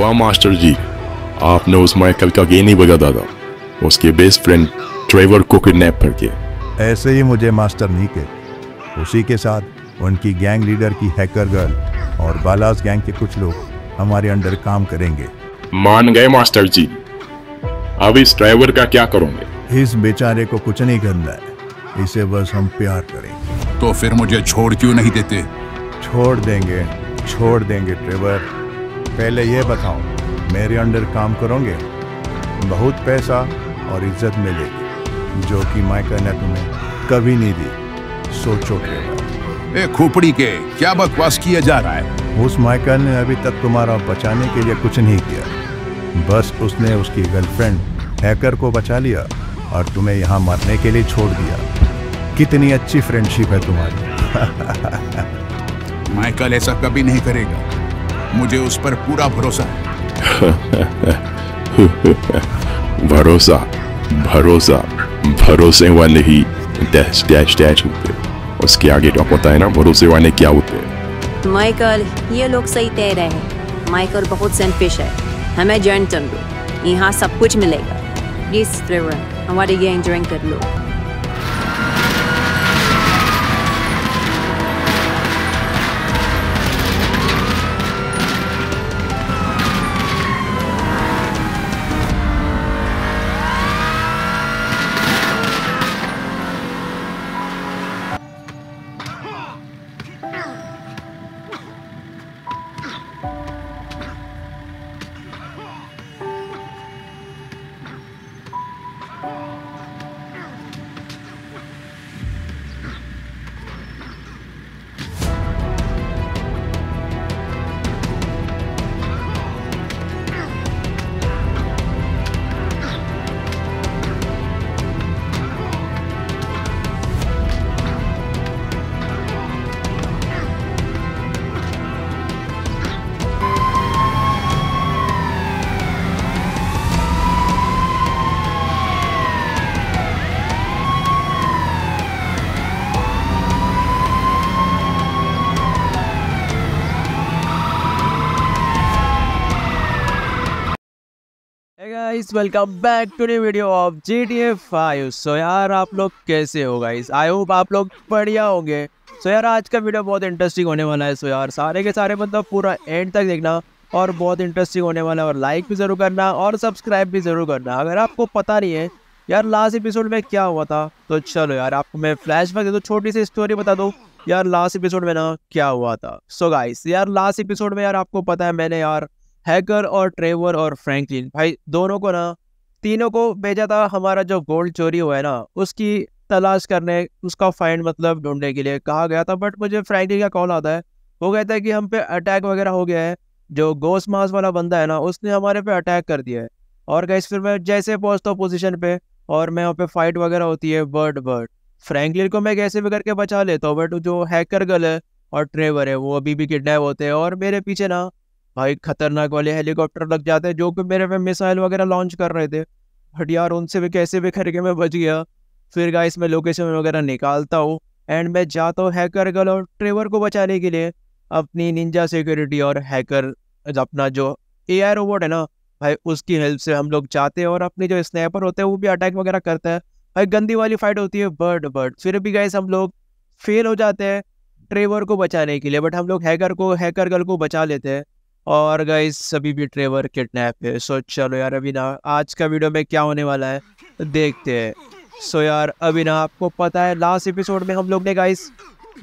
वाह मास्टर जी। आपने उस माइकल का गे नहीं बजा था उसके बेस्ट फ्रेंड ट्रेवर को किडनैप करके ऐसे ही मुझे मास्टर नहीं के उसी के साथ उनकी गैंग लीडर की हैकर गर्ल और बालास गैंग के कुछ लोग हमारे अंडर काम करेंगे। मान गए मास्टर जी। अब इस ड्राइवर का क्या करोगे? इस बेचारे को कुछ नहीं करना है। इसे बस हम प्यार करेंगे तो फिर मुझे छोड़ क्यों नहीं देते? छोड़ देंगे छोड़ देंगे ट्रेवर पहले ये बताओ मेरे अंडर काम करोगे? बहुत पैसा और इज़्ज़त मिलेगी जो कि माइकल ने तुम्हें कभी नहीं दी। सोचो ट्रेवर ए खोपड़ी के क्या बकवास किया जा रहा है? उस माइकल ने अभी तक तुम्हारा बचाने के लिए कुछ नहीं किया। बस उसने उसकी गर्लफ्रेंड हैकर को बचा लिया और तुम्हें यहाँ मरने के लिए छोड़ दिया। कितनी अच्छी फ्रेंडशिप है तुम्हारी। माइकल ऐसा कभी नहीं करेगा। मुझे उस पर पूरा भरोसा। है भरोसा भरोसा भरोसे वाले ही डैश डैश डैश होते। उसके आगे क्या होता है ना भरोसे वाले क्या होते हैं? माइकल ये लोग सही तय रहे हैं। माइकल बहुत सेल्फिश है। हमें ज्वाइन कर लो यहाँ सब कुछ मिलेगा। प्लीज़ हमारे गैंग ज्वाइन कर लो। Guys welcome back to new video of G T five so यार, आप लोग कैसे हो गाइस आई होप आप लोग बढ़िया होंगे। सो so यार, आज का वीडियो बहुत इंटरेस्टिंग होने वाला है। सो so यार, सारे के सारे मतलब पूरा एंड तक देखना और बहुत इंटरेस्टिंग होने वाला है। और लाइक भी ज़रूर करना और सब्सक्राइब भी ज़रूर करना। अगर आपको पता नहीं है, यार लास्ट एपिसोड में क्या हुआ था? तो चलो यार, आपको मैं फ्लैश बैक दे दूँ, छोटी सी स्टोरी बता दूँ। यार लास्ट एपिसोड में ना क्या हुआ था? सो so गाइस यार लास्ट एपिसोड में यार, आपको पता है मैंने यार हैकर और ट्रेवर और फ्रैंकलिन। भाई, दोनों को ना, तीनों को भेजा था हमारा जो गोल्ड चोरी हुआ है ना, उसकी तलाश करने, उसका फाइंड मतलब ढूँढने के लिए कहा गया था बट मुझे फ्रैंकलिन का कॉल आता है। वो कहता है कि हम पे अटैक वगैरह हो गया है, जो गोस मास वाला बंदा है ना, उसने हमारे पे अटैक कर दिया है। और गैस फिर मैं जैसे पहुँचता हूँ पोजिशन पे, और मैं वहाँ पे फाइट वगैरह होती है बर्ड बर्ड फ्रैंकलिन को मैं कैसे भी करके बचा लेता हूँ बट जो हैकर गर्ल है और ट्रेवर है, वो अभी भी किडनैप होते हैं, और मेरे पीछे ना भाई खतरनाक वाले हेलीकॉप्टर लग जाते हैं, जो कि मेरे पे मिसाइल वगैरह लॉन्च कर रहे थे। बट यार उनसे भी कैसे भी करके मैं बच गया। फिर गाइस मैं लोकेशन वगैरह निकालता हूँ एंड मैं जाता हूँ हैकर गर्ल और ट्रेवर को बचाने के लिए। अपनी निंजा सिक्योरिटी और हैकर अपना जो ए आई रोबोट है ना, भाई उसकी हेल्प से हम लोग जाते हैं और अपने जो स्नैपर होते हैं, वो भी अटैक वगैरह करता है। भाई गंदी वाली फाइट होती है बर्ड बर्ड फिर भी गाइस हम लोग फेल हो जाते हैं ट्रेवर को बचाने के लिए बट हम लोग हैकर को हैकर गर्ल को बचा लेते हैं। और गाइस सभी भी ट्रेवर किडनैप है। सो चलो यार अभी ना आज का वीडियो में क्या होने वाला है? देखते हैं। सो यार अभी ना आपको पता है लास्ट एपिसोड में हम लोग ने गाइस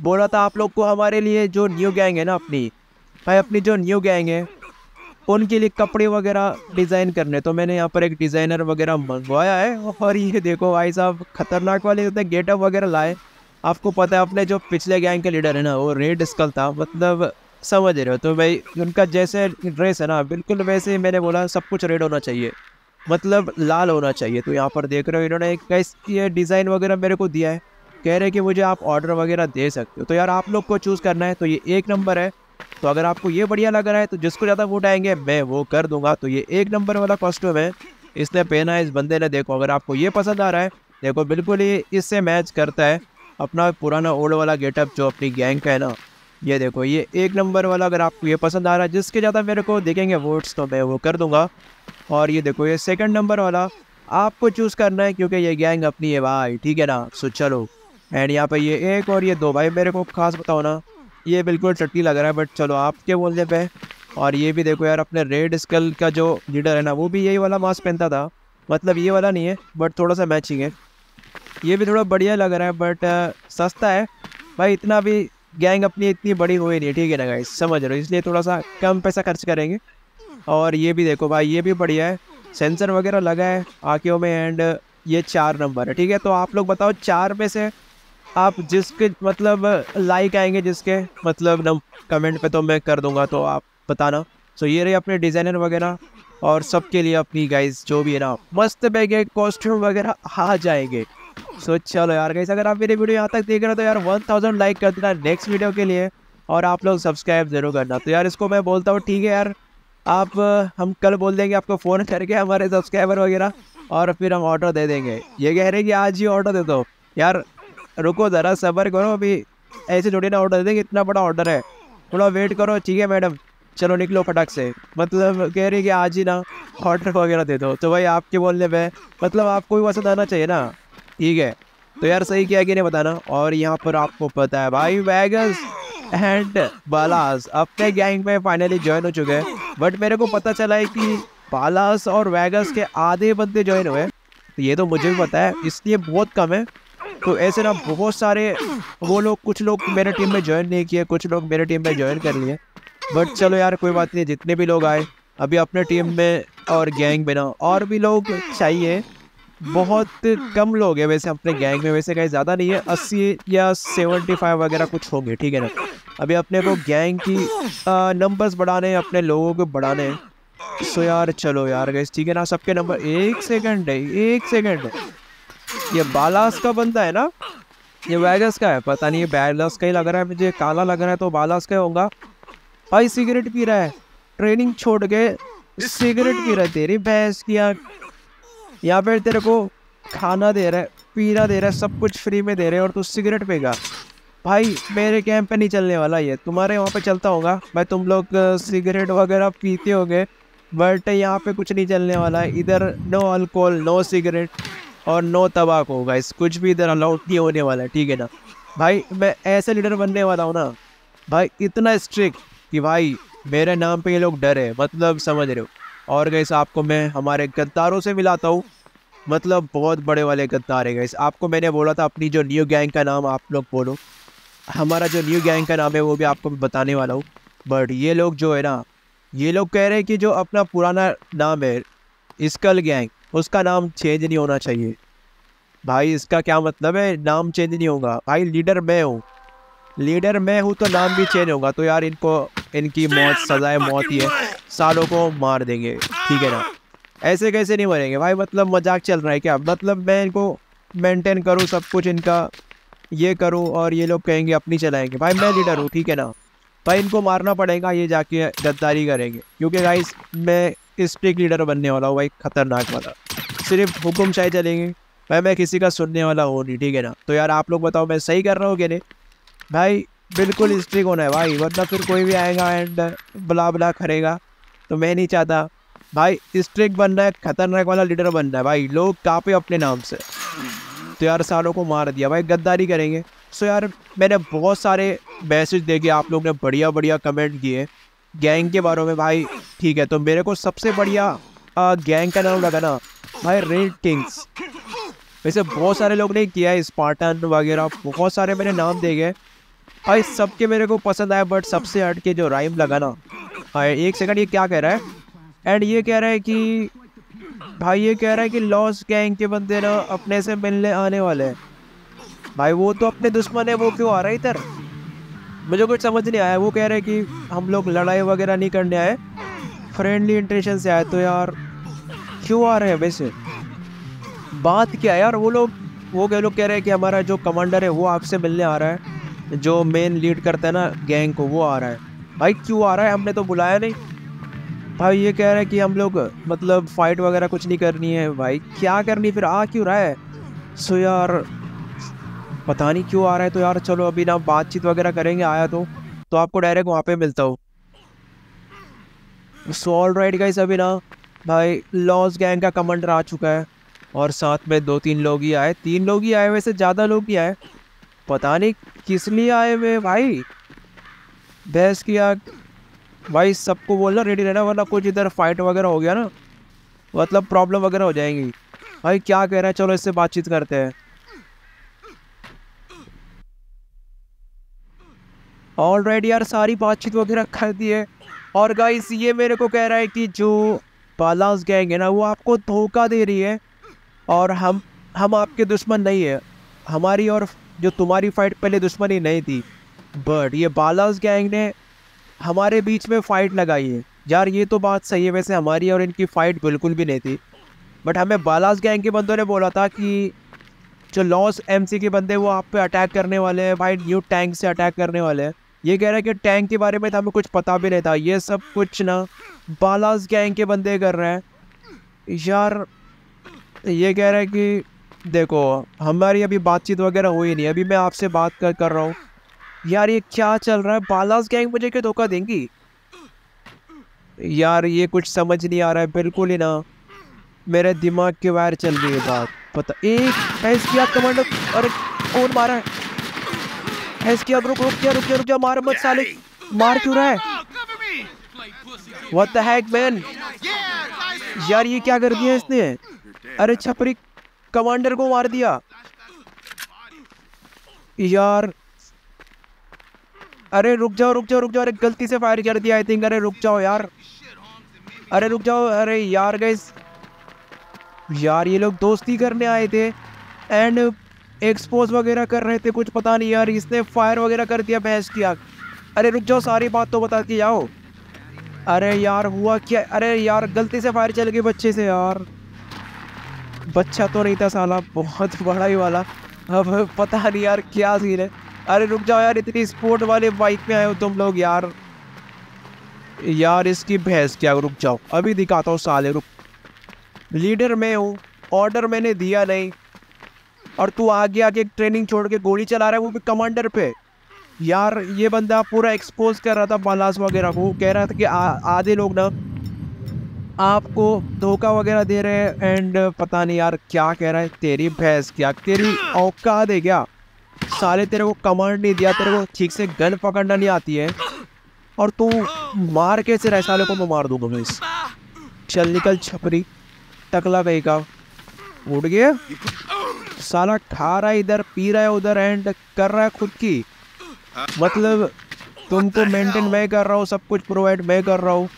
बोला था आप लोग को हमारे लिए जो न्यू गैंग है ना अपनी, भाई, अपनी जो न्यू गैंग है, उनके लिए कपड़े वगैरह डिज़ाइन करने। तो मैंने यहाँ पर एक डिज़ाइनर वगैरह मंगवाया है, और ये देखो भाई साहब, खतरनाक वाले होते गेटअप वगैरह लाए। आपको पता है, अपने जो पिछले गैंग के लीडर है ना, वो रेड स्कल था। मतलब समझ रहे हो। तो भाई, उनका जैसे ड्रेस है ना, बिल्कुल वैसे ही मैंने बोला, सब कुछ रेड होना चाहिए। मतलब लाल होना चाहिए। तो यहाँ पर देख रहे हो, इन्होंने एक ये डिज़ाइन वगैरह मेरे को दिया है। कह रहे कि मुझे आप ऑर्डर वगैरह दे सकते हो। तो यार, आप लोग को चूज़ करना है। तो ये एक नंबर है। तो अगर आपको ये बढ़िया लग रहा है तो जिसको ज़्यादा वोट आएँगे, मैं वो कर दूँगा। तो ये एक नंबर वाला कॉस्ट्यूम है। इसने पहना है, इस बंदे ने देखो, अगर आपको ये पसंद आ रहा है, देखो, बिल्कुल ही इससे मैच करता है। अपना पुराना ओल्ड वाला गेटअप जो अपनी गैंग का है ना। ये देखो, ये एक नंबर वाला अगर आपको ये पसंद आ रहा है, जिसके ज़्यादा मेरे को देखेंगे वोट्स तो मैं वो कर दूँगा। और ये देखो, ये सेकंड नंबर वाला, आपको चूज़ करना है, क्योंकि ये गैंग अपनी है भाई, ठीक है ना? सो चलो। एंड यहाँ पे ये एक और ये दो भाई मेरे को खास बताओ ना, ये बिल्कुल चट्टी लग रहा है बट चलो आपके बोलने पे? और ये भी देखो यार, अपने रेड स्कल का जो लीडर है ना, वो भी यही वाला मास्क पहनता था। मतलब ये वाला नहीं है बट थोड़ा सा मैचिंग है। ये भी थोड़ा बढ़िया लग रहा है बट सस्ता है। भाई इतना भी गैंग अपनी इतनी बड़ी हुई नहीं ठीक है ना गाइस समझ रहे हो? इसलिए थोड़ा सा कम पैसा खर्च करेंगे। और ये भी देखो भाई, ये भी बढ़िया है। सेंसर वगैरह लगा है आँखों में एंड ये चार नंबर है, ठीक है? तो आप लोग बताओ, चार में से आप जिसके मतलब लाइक आएँगे, जिसके मतलब नम कमेंट पे तो मैं कर दूँगा तो आप बताना। सो ये रही अपने डिज़ाइनर वगैरह और सबके लिए अपनी गाइस जो भी है ना, मस्त बैगे कॉस्ट्यूम वगैरह आ जाएँगे। सो चलो यार गाइस अगर आप मेरे वीडियो यहाँ तक देख रहे हो तो यार वन थाउज़ेंड लाइक कर देना नेक्स्ट वीडियो के लिए, और आप लोग सब्सक्राइब ज़रूर करना। तो यार, इसको मैं बोलता हूँ, ठीक है यार, आप, हम कल बोल देंगे आपको फ़ोन करके हमारे सब्सक्राइबर वगैरह, और फिर हम ऑर्डर दे देंगे। ये कह रहे कि आज ही ऑर्डर दे दो। यार, रुको ज़रा, सबर करो अभी, ऐसे थोड़ी ना ऑर्डर दे देंगे, इतना बड़ा ऑर्डर है। थोड़ा वेट करो, ठीक है मैडम चलो, निकलो फटक से। मतलब कह रही कि आज ही ना ऑर्डर वगैरह दे दो। तो भाई, आपके बोलने पे मतलब आपको भी पसंद आना चाहिए ना। ठीक है। तो यार सही किया कि नहीं बताना? और यहाँ पर आपको पता है भाई वैगस एंड बालास अपने गैंग में फाइनली ज्वाइन हो चुके हैं। बट मेरे को पता चला है कि बालास और वैगस के आधे बंदे ज्वाइन हुए तो ये तो मुझे भी पता है, इसलिए बहुत कम है। तो ऐसे ना बहुत सारे, वो लोग, कुछ लोग मेरे टीम में ज्वाइन नहीं किए, कुछ लोग मेरे टीम में ज्वाइन कर लिए। बट चलो यार, कोई बात नहीं, जितने भी लोग आए, अभी अपने टीम में और गैंग में ना और भी लोग चाहिए। बहुत कम लोग हैं, वैसे अपने गैंग में वैसे कहीं ज़्यादा नहीं है, अस्सी या सेवेंटी फाइव वगैरह कुछ होंगे, ठीक है ना? अभी अपने को गैंग की नंबर्स बढ़ाने हैं, अपने लोगों को बढ़ाने हैं। सो यार चलो यार गैस ठीक है ना? सबके नंबर एक सेकंड है, एक सेकंड है। ये बालास का बंदा है ना? ये वैगस का है, पता नहीं ये बैलास का ही लग रहा है मुझे, काला लग रहा है तो बालास का होगा। भाई सिगरेट पी रहा है ट्रेनिंग छोड़ के सिगरेट पी रहा है, तेरी भैंस की यहाँ पर तेरे को खाना दे रहा है, पीना दे रहा है, सब कुछ फ्री में दे रहे हैं और तू सिगरेट पेगा। भाई, मेरे कैंप पे नहीं चलने वाला ये। तुम्हारे वहाँ पे चलता होगा। भाई, तुम लोग सिगरेट वगैरह पीते होगे बट यहाँ पे कुछ नहीं चलने वाला है। इधर नो अल्कोहल नो सिगरेट और नो तबाक होगा इस कुछ भी इधर अलाउड नहीं होने वाला है, ठीक है ना? भाई, मैं ऐसे लीडर बनने वाला हूँ ना। भाई, इतना स्ट्रिक्ट कि भाई, मेरे नाम पे ये लोग डरे मतलब समझ रहे हो। और गैस आपको मैं हमारे गद्दारों से मिलाता हूँ। मतलब बहुत बड़े वाले गद्दार है गैस आपको मैंने बोला था अपनी जो न्यू गैंग का नाम आप लोग बोलो। हमारा जो न्यू गैंग का नाम है वो भी आपको बताने वाला हूँ। बट ये लोग जो है ना, ये लोग कह रहे हैं कि जो अपना पुराना नाम है स्कल गैंग उसका नाम चेंज नहीं होना चाहिए। भाई, इसका क्या मतलब है? नाम चेंज नहीं होगा। भाई लीडर मैं हूँ। लीडर मैं हूँ तो नाम भी चेंज होगा। तो यार इनको, इनकी मौत, सजाए मौत ही है। सालों को मार देंगे। ठीक है ना? ऐसे कैसे नहीं मरेंगे? भाई मतलब मज़ाक चल रहा है क्या? मतलब मैं इनको मेंटेन करूँ सब कुछ इनका, ये करूँ और ये लोग कहेंगे अपनी चलाएँगे। भाई, मैं लीडर हूँ ठीक है ना? भाई, इनको मारना पड़ेगा, ये जाके गद्दारी करेंगे। क्योंकि भाई मैं स्ट्रिक लीडर बनने वाला हूँ, भाई, खतरनाक वाला। सिर्फ़ हुक्म चाहे चलेंगे। भाई, मैं किसी का सुनने वाला हूँ नहीं, ठीक है ना? तो यार, आप लोग बताओ, मैं सही कर रहा हूँ कि नहीं? भाई, बिल्कुल स्ट्रिक होना है, भाई, वरना फिर कोई भी आएगा एंड बुला बुला करेगा। तो मैं नहीं चाहता। भाई स्ट्रिक बनना है, खतरनाक वाला लीडर बनना है। भाई, लोग कापे अपने नाम से। तो यार, सालों को मार दिया। भाई, गद्दारी करेंगे। सो यार, मैंने बहुत सारे मैसेज देखे। आप लोग ने बढ़िया बढ़िया कमेंट किए। गैंग के बारे में, भाई, ठीक है। तो मेरे को सबसे बढ़िया गैंग का नाम लगा ना। भाई रेड किंग्स वैसे बहुत सारे लोग ने किया है स्पार्टन वगैरह। बहुत सारे मैंने नाम दे गए भाई, सबके मेरे को पसंद आया बट सबसे हट के जो राइम लगा ना। भाई, एक सेकंड ये क्या कह रहा है? एंड ये कह रहा है कि, भाई, ये कह रहा है कि लॉस गैंग के बंदे ना अपने से मिलने आने वाले हैं। भाई, वो तो अपने दुश्मन है, वो क्यों आ रहा है इधर? मुझे कुछ समझ नहीं आया। वो कह रहे हैं कि हम लोग लड़ाई वगैरह नहीं करने आए। फ्रेंडली इंटेंशन से आए तो यार, क्यों आ रहे हैं वैसे? बात क्या है यार? वो लोग वो लोग कह रहे हैं कि हमारा जो कमांडर है, वो आपसे मिलने आ रहा है। जो मेन लीड करता है ना गैंग को, वो आ रहा है। भाई, क्यों आ रहा है? हमने तो बुलाया नहीं। भाई, ये कह रहा है कि हम लोग मतलब फाइट वगैरह कुछ नहीं करनी है। भाई, क्या करनी फिर आ क्यों रहा है? सो यार, पता नहीं क्यों आ रहा है। तो यार, चलो, अभी ना बातचीत वगैरह करेंगे, आया तो। तो आपको डायरेक्ट वहाँ पे मिलता हूँ। सो ऑल राइट गाइस अभी ना भाई लॉस गैंग का कमांडर आ चुका है। और साथ में दो तीन लोग ही आए। तीन लोग ही आए, वैसे ज़्यादा लोग ही आए। पता नहीं किस लिए आए हुए भाई। बहस किया। भाई सबको बोलना रेडी रहना, वरना कुछ इधर फाइट वगैरह हो गया ना मतलब प्रॉब्लम वगैरह हो जाएँगी। भाई क्या कह रहा है? चलो इससे बातचीत करते हैं। ऑल राइट यार सारी बातचीत वगैरह कर दी है। और गाइस ये मेरे को कह रहा है कि जो बालास गैंग है ना, वो आपको धोखा दे रही है। और हम हम आपके दुश्मन नहीं है। हमारी और जो तुम्हारी फाइट पहले दुश्मनी नहीं थी। बट ये बालाज गैंग ने हमारे बीच में फ़ाइट लगाई है। यार, ये तो बात सही है वैसे हमारी और इनकी फ़ाइट बिल्कुल भी नहीं थी। बट हमें बालास गैंग के बंदों ने बोला था कि जो लॉस एमसी के बंदे वो आप पे अटैक करने वाले हैं, भाई न्यू टैंक से अटैक करने वाले हैं। ये कह रहे हैं कि टैंक के बारे में तो हमें कुछ पता भी नहीं था। ये सब कुछ ना बालास गैंग के बंदे कर रहे हैं। यार, ये कह रहे हैं कि देखो हमारी अभी बातचीत वगैरह हुई नहीं अभी मैं आपसे बात कर कर रहा हूँ। यार ये क्या चल रहा है? बालास गैंग मुझे क्या धोखा देंगी? यार ये कुछ समझ नहीं आ रहा है बिल्कुल ही ना। मेरे दिमाग के वायर चल रही है बात। पता एक ऐस किया कमांडर अरे कौन मारा है? ऐस किया रुक रुक क्या रुक जा रुक जा मार मत साले। मार क्यों रहा है? What the heck man? यार ये क्या कर दिया इसने? अरे छपरी कमांडर को मार दिया। यार। अरे रुक जाओ रुक जाओ रुक जाओ। अरे गलती से फायर कर दिया आई थिंक अरे रुक जाओ यार। अरे रुक जाओ। अरे यार गैस यार, ये लोग दोस्ती करने आए थे। एंड एक्सपोज वगैरह कर रहे थे, कुछ पता नहीं यार। इसने फायर वगैरह कर दिया, बहस की आग अरे रुक जाओ, सारी बात तो बता के जाओ। अरे यार, हुआ क्या? अरे यार, गलती से फायर चल गई बच्चे से यार। बच्चा तो नहीं था साला, बहुत बड़ा ही वाला। अब पता नहीं यार क्या सीन है। अरे रुक जाओ यार, इतनी स्पोर्ट वाले बाइक में आए हो तुम लोग यार। यार इसकी भैंस क्या, रुक जाओ। अभी दिखाता हूँ साले, रुक। लीडर मैं हूँ ऑर्डर मैंने दिया नहीं। और तू आगे आगे ट्रेनिंग छोड़ के गोली चला रहा है, वो भी कमांडर पे। यार ये बंदा पूरा एक्सपोज कर रहा था बालास वगैरह को। कह रहा था कि आधे लोग ना आपको धोखा वगैरह दे रहे हैं एंड पता नहीं यार क्या कह रहा है, तेरी भैंस क्या, तेरी औकात है क्या? साले तेरे को कमांड नहीं दिया, तेरे को ठीक से गन पकड़ना नहीं आती है, और तू मार कैसे रहे साले को मैं मार दूँगा मैं इस चल निकल छपरी, टकला गई का। उड़ गया। साला खा रहा है इधर, पी रहा है उधर एंड कर रहा है खुद की। मतलब तुमको मेंटेन मैं कर रहा हूँ, सब कुछ प्रोवाइड मैं कर रहा हूँ।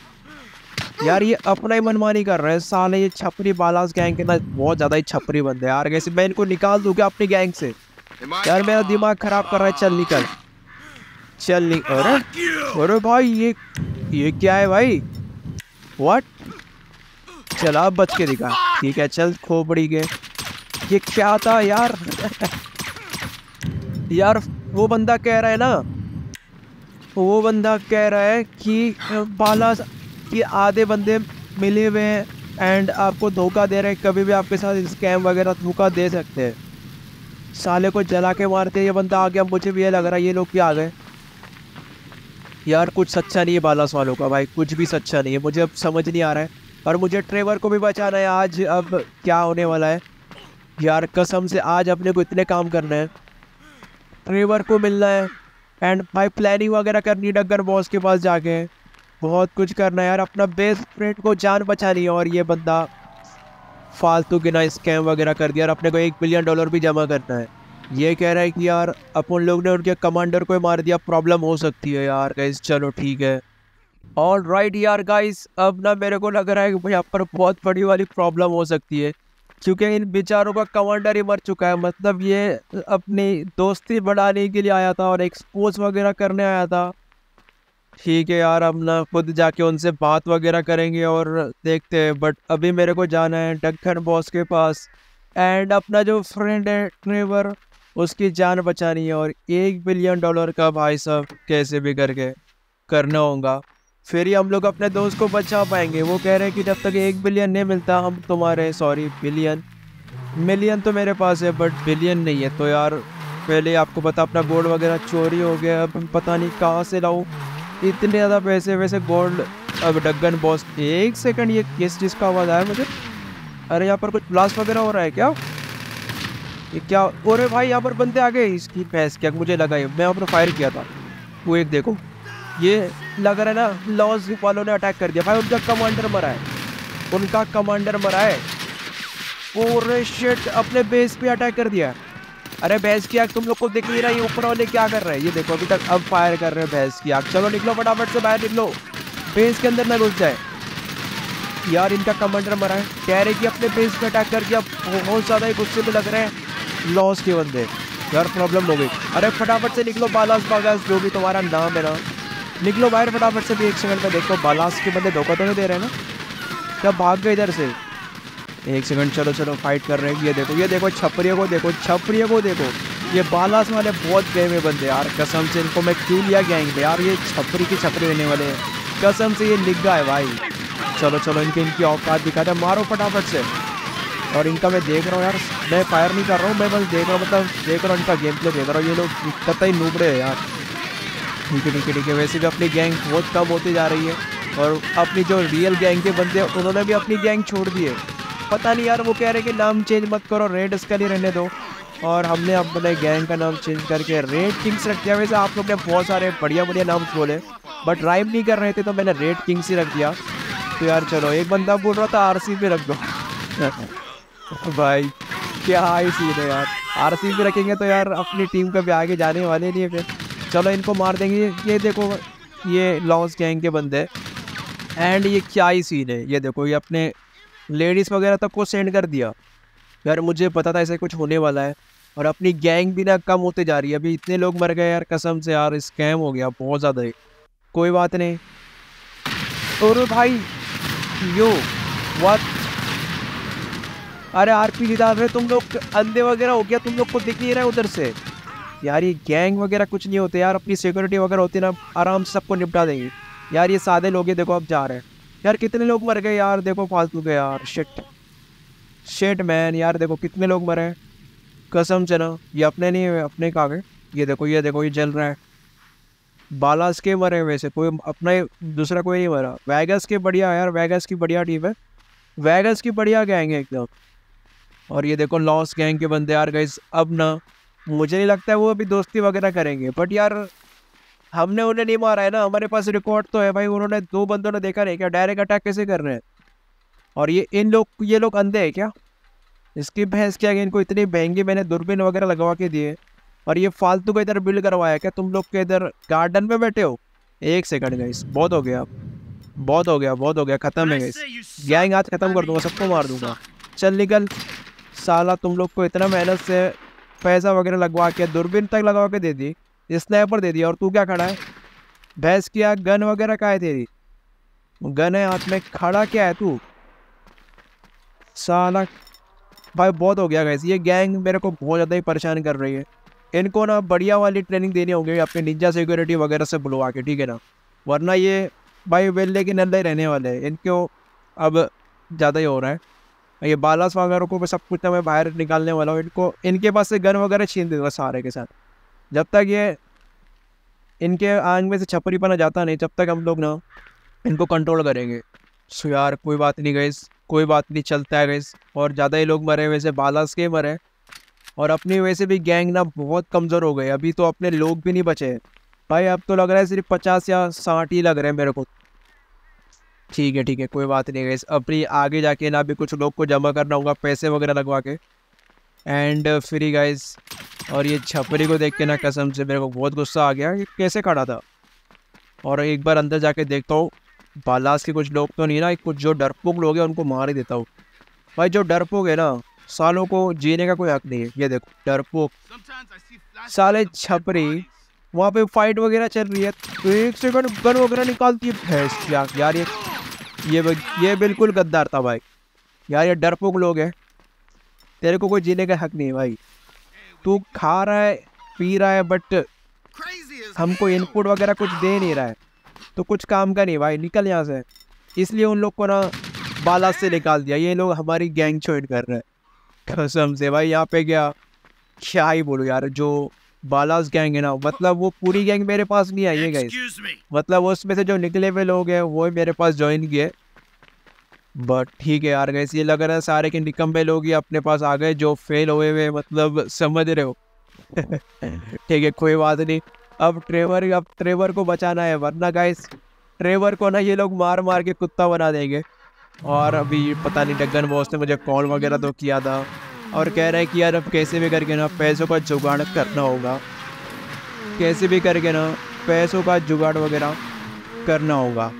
यार, ये अपना ही मनमानी कर रहे हैं। साले, ये छपरी बालास गैंग के ना बहुत ज़्यादा ही छपरी बंदे यार कैसे मैं इनको निकाल दूँगा अपनी गैंग से? यार, मेरा दिमाग खराब कर रहा है। चल, निकल। चल निकल अरे अरे भाई, ये ये क्या है भाई? व्हाट चल, अब बच के दिखा। ठीक है, चल, खोपड़ी के। ये क्या था यार? यार, वो बंदा कह रहा है ना, वो बंदा कह रहा है कि बाला कि आधे बंदे मिले हुए हैं एंड आपको धोखा दे रहे हैं, कभी भी आपके साथ स्कैम वगैरह धोखा दे सकते हैं। साले को जला के मारते ये बंदा आ गया, मुझे भी ये लग रहा है, ये लोग भी आ गए। यार, कुछ सच्चा नहीं है बालास वालों का, भाई, कुछ भी सच्चा नहीं है, मुझे अब समझ नहीं आ रहा है। और मुझे ट्रेवर को भी बचाना है, आज, अब क्या होने वाला है। यार, कसम से आज अपने को इतने काम करना है। ट्रेवर को मिलना है एंड भाई प्लानिंग वगैरह करनी डगर बॉस के पास जाके। बहुत कुछ करना है यार, अपना बेस्ट फ्रेंड को जान बचानी है और ये बंदा फालतू गिना स्कैम वगैरह कर दिया और अपने को एक बिलियन डॉलर भी जमा करना है। ये कह रहा है कि यार अपन लोग ने उनके कमांडर को मार दिया प्रॉब्लम हो सकती है यार गाइस चलो ठीक है। और राइट यार गाइस अब ना मेरे को लग रहा है कि यहाँ पर बहुत बड़ी वाली प्रॉब्लम हो सकती है, क्योंकि इन बेचारों का कमांडर ही मर चुका है। मतलब ये अपनी दोस्ती बढ़ाने के लिए आया था और एक्सपोज वगैरह करने आया था। ठीक है यार अब ना खुद जाके उनसे बात वगैरह करेंगे और देखते हैं। बट अभी मेरे को जाना है डक्खन बॉस के पास। एंड अपना जो फ्रेंड है ट्रेवर उसकी जान बचानी है और एक बिलियन डॉलर का भाई साहब कैसे भी करके करना होगा। फिर ही हम लोग अपने दोस्त को बचा पाएँगे। वो कह रहे हैं कि जब तक एक बिलियन नहीं मिलता, हम तुम्हारे सॉरी बिलियन मिलियन तो मेरे पास है बट बिलियन नहीं है। तो यार, पहले आपको पता, अपना गोल्ड वगैरह चोरी हो गया। अब पता नहीं कहाँ से लाऊं। इतने ज़्यादा पैसे वैसे गोल्ड अब डगन बॉस एक सेकंड ये किस चीज़ का आवाज़ आया मुझे? अरे यहाँ पर कुछ ब्लास्ट वगैरह हो रहा है क्या? ये क्या? अरे भाई, यहाँ पर बंदे आ गए। इसकी भैंस क्या? मुझे लगा ये, मैं पर फायर किया था। वो एक देखो, ये लग रहा है ना लॉस वालों ने अटैक कर दिया। भाई, उनका कमांडर मरा है। उनका कमांडर मरा है। पूरे शिट अपने बेस पे अटैक कर दिया। अरे भैंस की आग तुम लोग को दिख नहीं रहा ये ऊपर वाले क्या कर रहे हैं? ये देखो, अभी तक अब फायर कर रहे हैं भैंस की आग। चलो निकलो फटाफट से बाहर निकलो। भैंस के अंदर ना घुस जाए। यार, इनका कमांडर मरा है। कह रहे कि अपने बेस पे अटैक करके अब बहुत ज़्यादा ही गुस्से में लग रहे हैं। लॉस के बंदे। यार प्रॉब्लम हो गई। अरे फटाफट से निकलो बालास बागास जो भी तुम्हारा नाम है ना। निकलो बाहर फटाफट से, भी एक सेकंड में देखो। बालास के बंदे धोखा तो नहीं दे रहे ना? क्या भाग गए इधर से? एक सेकंड, चलो चलो फाइट कर रहे हैं। ये देखो ये देखो, छपरिया को देखो, छपरिया को देखो। ये बालास वाले बहुत गए बंदे, यार। कसम से इनको मैं क्यों लिया गैंग पे? यार, ये छपरी की छपरी रहने वाले हैं। कसम से ये लिख है भाई। चलो चलो, इनके, इनकी औकात दिखा दिखाते मारो फटाफट से। और इनका मैं देख रहा हूँ, यार। मैं फायर नहीं कर रहा हूँ, मैं बस देख रहा हूँ मतलब देख रहा हूँ इनका गेम प्ले देख रहा हूँ। ये लोग कतई नूब रहे हैं, यार। ठीक है ठीक है ठीक है। वैसे भी अपनी गैंग बहुत कम होती जा रही है। और अपनी जो रियल गैंग के बंदे हैं, उन्होंने भी अपनी गैंग छोड़ दी है पता नहीं यार, वो कह रहे कि नाम चेंज मत करो रेड इसका लिए रहने दो। और हमने अपने गैंग का नाम चेंज करके रेड किंग्स रख दिया। वैसे आप लोग ने बहुत सारे बढ़िया बढ़िया नाम बोले बट राइम नहीं कर रहे थे तो मैंने रेड किंग्स ही रख दिया। तो यार चलो, एक बंदा बोल रहा था आर सी पे रख दो। भाई, क्या हाई सीन है यार। आर सी पे रखेंगे तो यार अपनी टीम कभी आगे जाने वाले नहीं है फिर। चलो इनको मार देंगे। ये देखो, ये लॉस गैंग के बंदे। एंड ये क्या ही सीन है? ये देखो, ये अपने लेडीज़ वगैरह तक को सेंड कर दिया। यार, मुझे पता था ऐसे कुछ होने वाला है। और अपनी गैंग भी ना कम होते जा रही है। अभी इतने लोग मर गए यार, कसम से यार स्कैम हो गया बहुत ज़्यादा ही। कोई बात नहीं। और भाई, यो व्हाट अरे आर पी डाल रहे तुम लोग अंधे वगैरह हो गया, तुम लोग को दिख नहीं रहा है उधर से। यार, ये गैंग वगैरह कुछ नहीं होते यार, अपनी सिक्योरिटी वगैरह होती ना, आराम से सबको निपटा देंगे। यार, ये सादे लोग देखो, अब जा रहे हैं। यार, कितने लोग मर गए यार? देखो, फालतू के यार शिट शिट मैन यार, देखो, कितने लोग मरे कसम से ना, ये अपने नहीं अपने का गए? ये देखो ये देखो, ये जल रहा है। बालास के मरे वैसे, कोई अपना दूसरा कोई नहीं मरा। वैगस के बढ़िया, यार वैगस की बढ़िया टीम है। वैगस की बढ़िया गैंग है एकदम। और ये देखो लॉस गैंग के बंदे, यार गए अब ना, मुझे नहीं लगता है वो अभी दोस्ती वगैरह करेंगे। बट यार हमने उन्हें नहीं मारा है ना, हमारे पास रिकॉर्ड तो है भाई, उन्होंने दो बंदों ने देखा नहीं क्या? डायरेक्ट अटैक कैसे कर रहे हैं? और ये, इन लोग, ये लोग अंधे हैं क्या? इसकी भैंस क्या इनको इतनी महँगी मैंने दूरबीन वगैरह लगवा के दिए और ये फालतू का इधर बिल्ड करवाया क्या? तुम लोग के इधर गार्डन में बैठे हो? एक सेकंड गाइस बहुत हो गया। बहुत हो गया, बहुत हो गया, ख़त्म है गाइस गैंग आज ख़त्म कर दूँगा, सबको मार दूँगा। चल निकल। साला तुम लोग को इतना मेहनत से पैसा वगैरह लगवा के, दूरबीन तक लगवा के दे दी। स्नैपर दे दिया और तू क्या खड़ा है? भैंस किया, गन वगैरह का है तेरी? गन है, हाथ में खड़ा क्या है तू? साला, भाई बहुत हो गया गैस ये गैंग मेरे को बहुत ज़्यादा ही परेशान कर रही है। इनको ना बढ़िया वाली ट्रेनिंग देनी होगी, अपने निंजा सिक्योरिटी वगैरह से बुलवा के, ठीक है ना? वरना ये भाई वेल्ले के नल्ले रहने वाले हैं। इनको अब ज़्यादा ही हो रहा है। ये बालास वगैरह को सब कुछ ना मैं बाहर निकालने वाला हूँ। इनको, इनके पास से गन वगैरह छीन दूँगा सारे के साथ। जब तक ये इनके आंग में से छपरी पना जाता नहीं जब तक हम लोग ना इनको कंट्रोल करेंगे। सो यार, कोई बात नहीं गई कोई बात नहीं, चलता है गई और ज़्यादा ही लोग मरे, वैसे बालास के मरे। और अपनी वैसे भी गैंग ना बहुत कमज़ोर हो गए। अभी तो अपने लोग भी नहीं बचे। भाई, अब तो लग रहा है सिर्फ़ पचास या साठ ही लग रहे हैं मेरे को। ठीक है ठीक है, कोई बात नहीं गई अपनी आगे जाके ना भी कुछ लोग को जमा करना होगा, पैसे वगैरह लगवा के। एंड फ्री गाइज़ और ये छपरी को देख के ना कसम से मेरे को बहुत गुस्सा आ गया कि कैसे खड़ा था? और एक बार अंदर जाके देखता हूँ, बालास के कुछ लोग तो नहीं ना कुछ जो डरपोक लोग हैं, उनको मार ही देता हूँ। भाई, जो डरपोक है ना, सालों को जीने का कोई हक नहीं है, ये देखो, डरपोक। साले छपरी, वहाँ पे फाइट वगैरह चल रही है तो एक सेकंड गन वगैरह निकालती है, भैंस, यार यार, ये ये ये बिल्कुल गद्दार था भाई। यार, ये डरपोक लोग हैं तेरे को कोई जीने का हक नहीं है भाई। तू खा रहा है पी रहा है बट हमको इनपुट वगैरह कुछ दे नहीं रहा है। तो कुछ काम का नहीं भाई निकल यहाँ से। इसलिए उन लोग को ना बाला से निकाल दिया। ये लोग हमारी गैंग ज्वाइन कर रहे हैं। कसम से भाई यहाँ पे गया क्या ही बोलूँ यार जो बालास गैंग है ना मतलब वो पूरी गैंग मेरे पास नहीं आई है गाइस मतलब उसमें से जो निकले हुए लोग हैं वो मेरे पास ज्वाइन किए। बट ठीक है यार गैस ये लग रहा है सारे के निकम्बे लोग ही अपने पास आ गए जो फेल हुए हुए मतलब समझ रहे हो। ठीक है, कोई बात नहीं। अब ट्रेवर अब ट्रेवर को बचाना है, वरना गाइस ट्रेवर को ना ये लोग मार मार के कुत्ता बना देंगे। और अभी पता नहीं डगन बॉस ने मुझे कॉल वगैरह तो किया था। और कह रहे हैं कि यार अब कैसे भी करके ना पैसों का जुगाड़ करना होगा। कैसे भी करके ना पैसों का जुगाड़ वगैरह करना होगा।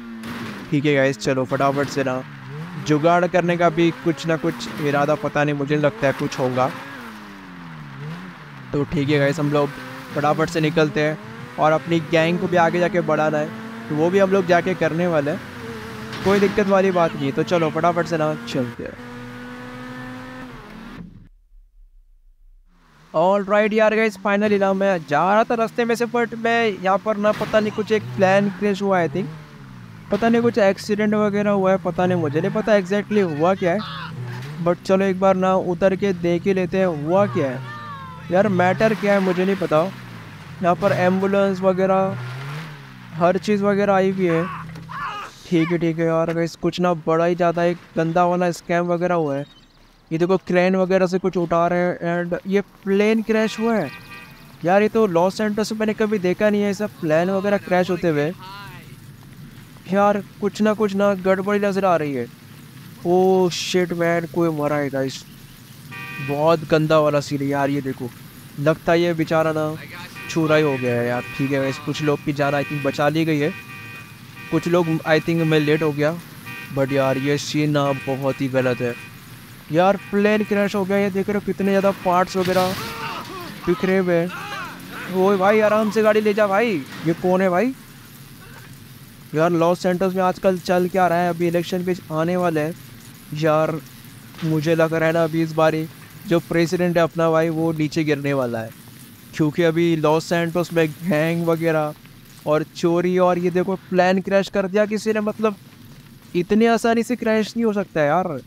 ठीक है गाइस चलो फटाफट से ना जुगाड़ करने का भी कुछ ना कुछ इरादा, पता नहीं, मुझे लगता है कुछ होगा। तो ठीक है गाइस हम लोग फटाफट से निकलते हैं और अपनी गैंग को भी आगे जाके बढ़ाना है। तो वो भी हम लोग जाके करने वाले हैं। कोई दिक्कत वाली बात नहीं तो चलो, फटाफट से ना चलते हैं। ऑल राइट यार गाइस फाइनली ना मैं जा रहा था रास्ते में से बट मैं यहाँ पर ना पता नहीं कुछ एक प्लान क्रैश हुआ आई थिंक पता नहीं कुछ एक्सीडेंट वगैरह हुआ है, पता नहीं, मुझे नहीं पता एग्जैक्टली हुआ क्या है बट चलो एक बार ना उतर के देख ही लेते हैं, हुआ क्या है। यार मैटर क्या है, मुझे नहीं पता। यहाँ पर एंबुलेंस वगैरह, हर चीज़ वगैरह आई हुई है। ठीक है ठीक है यार गाइस कुछ ना बड़ा ही ज़्यादा एक गंदा वाला स्कैम वगैरह हुआ है। ये देखो क्रेन वगैरह से कुछ उठा रहे हैं एंड ये प्लेन क्रैश हुआ है। यार ये तो लॉस सेंटर्स में मैंने कभी देखा नहीं है, ऐसा प्लेन वगैरह क्रैश होते हुए। यार, कुछ ना कुछ ना गड़बड़ी नज़र आ रही है। ओ शिट मैन कोई मरा है गाइस बहुत गंदा वाला सीन है यार, ये देखो। लगता है ये बेचारा ना छूरा ही हो गया है यार, ठीक है, वैसे कुछ लोग की जान आई थिंक बचा ली गई है। कुछ लोग आई थिंक मैं लेट हो गया बट यार ये सीन ना बहुत ही गलत है। यार प्लेन क्रैश हो गया, ये देख रहे हो कितने ज़्यादा पार्ट्स वगैरह बिखरे हुए हैं। वो भाई, आराम से गाड़ी ले जा भाई। ये कौन है भाई? यार लॉस सेंटर्स में आजकल चल क्या रहा है? अभी इलेक्शन पे आने वाले हैं। यार, मुझे लग रहा है ना, अभी इस बारी जो प्रेसिडेंट है अपना भाई, वो नीचे गिरने वाला है। क्योंकि अभी लॉस सेंटर्स में गैंग वगैरह और चोरी और ये देखो प्लान क्रैश कर दिया किसी ने मतलब इतनी आसानी से क्रैश नहीं हो सकता यार।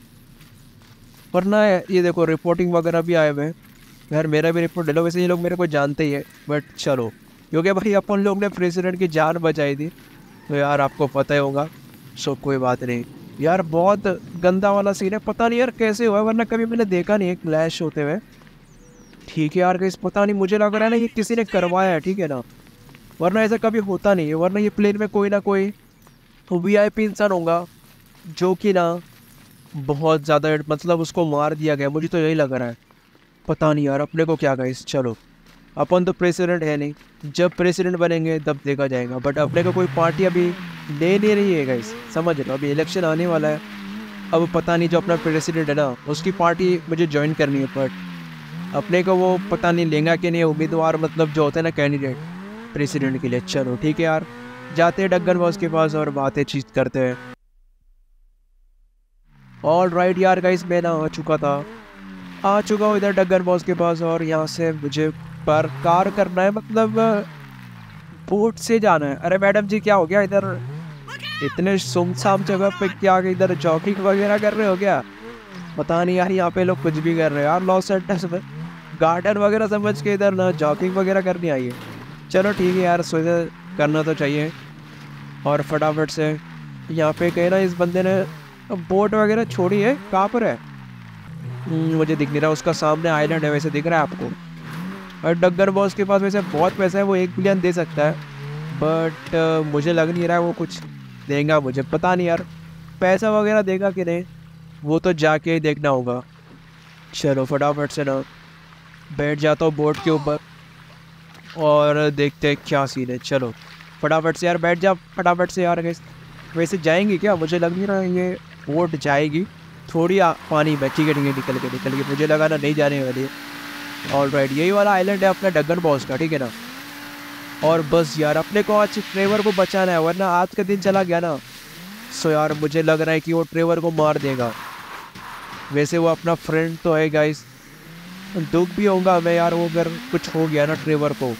वरना ये देखो रिपोर्टिंग वगैरह भी आए हुए हैं। यार, मेरा भी रिपोर्ट ले लो, वैसे ये लोग मेरे को जानते ही है बट चलो। क्योंकि भाई, अपन लोग ने प्रेसिडेंट की जान बचाई थी। तो यार आपको पता ही होगा, सो कोई बात नहीं। यार बहुत गंदा वाला सीन है, पता नहीं यार कैसे हुआ वरना कभी मैंने देखा नहीं है क्लैश होते हुए। ठीक है यार कैसे पता नहीं, मुझे लग रहा है ना ये किसी ने करवाया है, ठीक है ना? वरना ऐसा कभी होता नहीं है, वरना ये प्लेन में कोई ना कोई वी आई पी इंसान होगा, जो कि ना बहुत ज़्यादा मतलब उसको मार दिया गया, मुझे तो यही लग रहा है। पता नहीं यार, अपने को क्या गाइस चलो। अपन तो प्रेसिडेंट है नहीं। जब प्रेसिडेंट बनेंगे, तब देखा जाएगा। बट अपने को कोई पार्टी अभी ले नहीं रही है गाइस समझ लो अभी इलेक्शन आने वाला है। अब पता नहीं जो अपना प्रेसिडेंट है ना, उसकी पार्टी मुझे ज्वाइन करनी है बट अपने को वो पता नहीं लेंगा कि नहीं। उम्मीदवार मतलब जो होता है ना कैंडिडेट प्रेसिडेंट के लिए। चलो, ठीक है यार। जाते हैं डग्गन बॉस के पास और बातें चीत करते हैं। ऑल राइट यार गाइस मैं ना आ चुका था। आ चुका हूँ इधर डग्गन बॉस के पास और यहाँ से मुझे पर कार करना है मतलब बोट से जाना है। अरे मैडम जी क्या हो गया इधर? इतने सुमसाम जगह पे क्या इधर जॉकिंग वगैरह कर रहे हो क्या? पता नहीं यार यहाँ पे लोग कुछ भी कर रहे हैं। यार लॉस सेंटर्स में गार्डन वगैरह समझ के इधर ना जॉकिंग वगैरह करनी आई है। चलो ठीक है यार सोचा करना तो चाहिए। और फटाफट से यहाँ पे कहे ना इस बंदे ने बोट वगैरह छोड़ी है। कहाँ पर है? हम्म, मुझे दिख नहीं रहा उसका सामने आइलैंड है वैसे दिख रहा है आपको। और डग्गर बॉस के पास वैसे बहुत पैसा है वो एक बिलियन दे सकता है। बट uh, मुझे लग नहीं रहा है वो कुछ देगा मुझे पता नहीं यार। पैसा वगैरह देगा कि नहीं वो तो जाके ही देखना होगा। चलो फटाफट से ना बैठ जाता हूँ बोट के ऊपर और देखते हैं क्या सीन है। चलो फटाफट से यार बैठ जा फटाफट से यार वैसे जाएँगे क्या? मुझे लग नहीं रहा ये बोट जाएगी। थोड़ी पानी में ठीक है ठीक है निकल के निकल के। मुझे लगा ना नहीं जाने वाली ऑल राइट यही वाला आइलैंड है अपना डगन बॉस का, ठीक है ना? और बस यार, अपने को आज ट्रेवर को बचाना है, वरना आज का दिन चला गया ना। सो यार, मुझे लग रहा है कि वो ट्रेवर को मार देगा। वैसे वो अपना फ्रेंड तो है गाइस दुख भी होगा, मैं यार, वो अगर कुछ हो गया ना ट्रेवर को।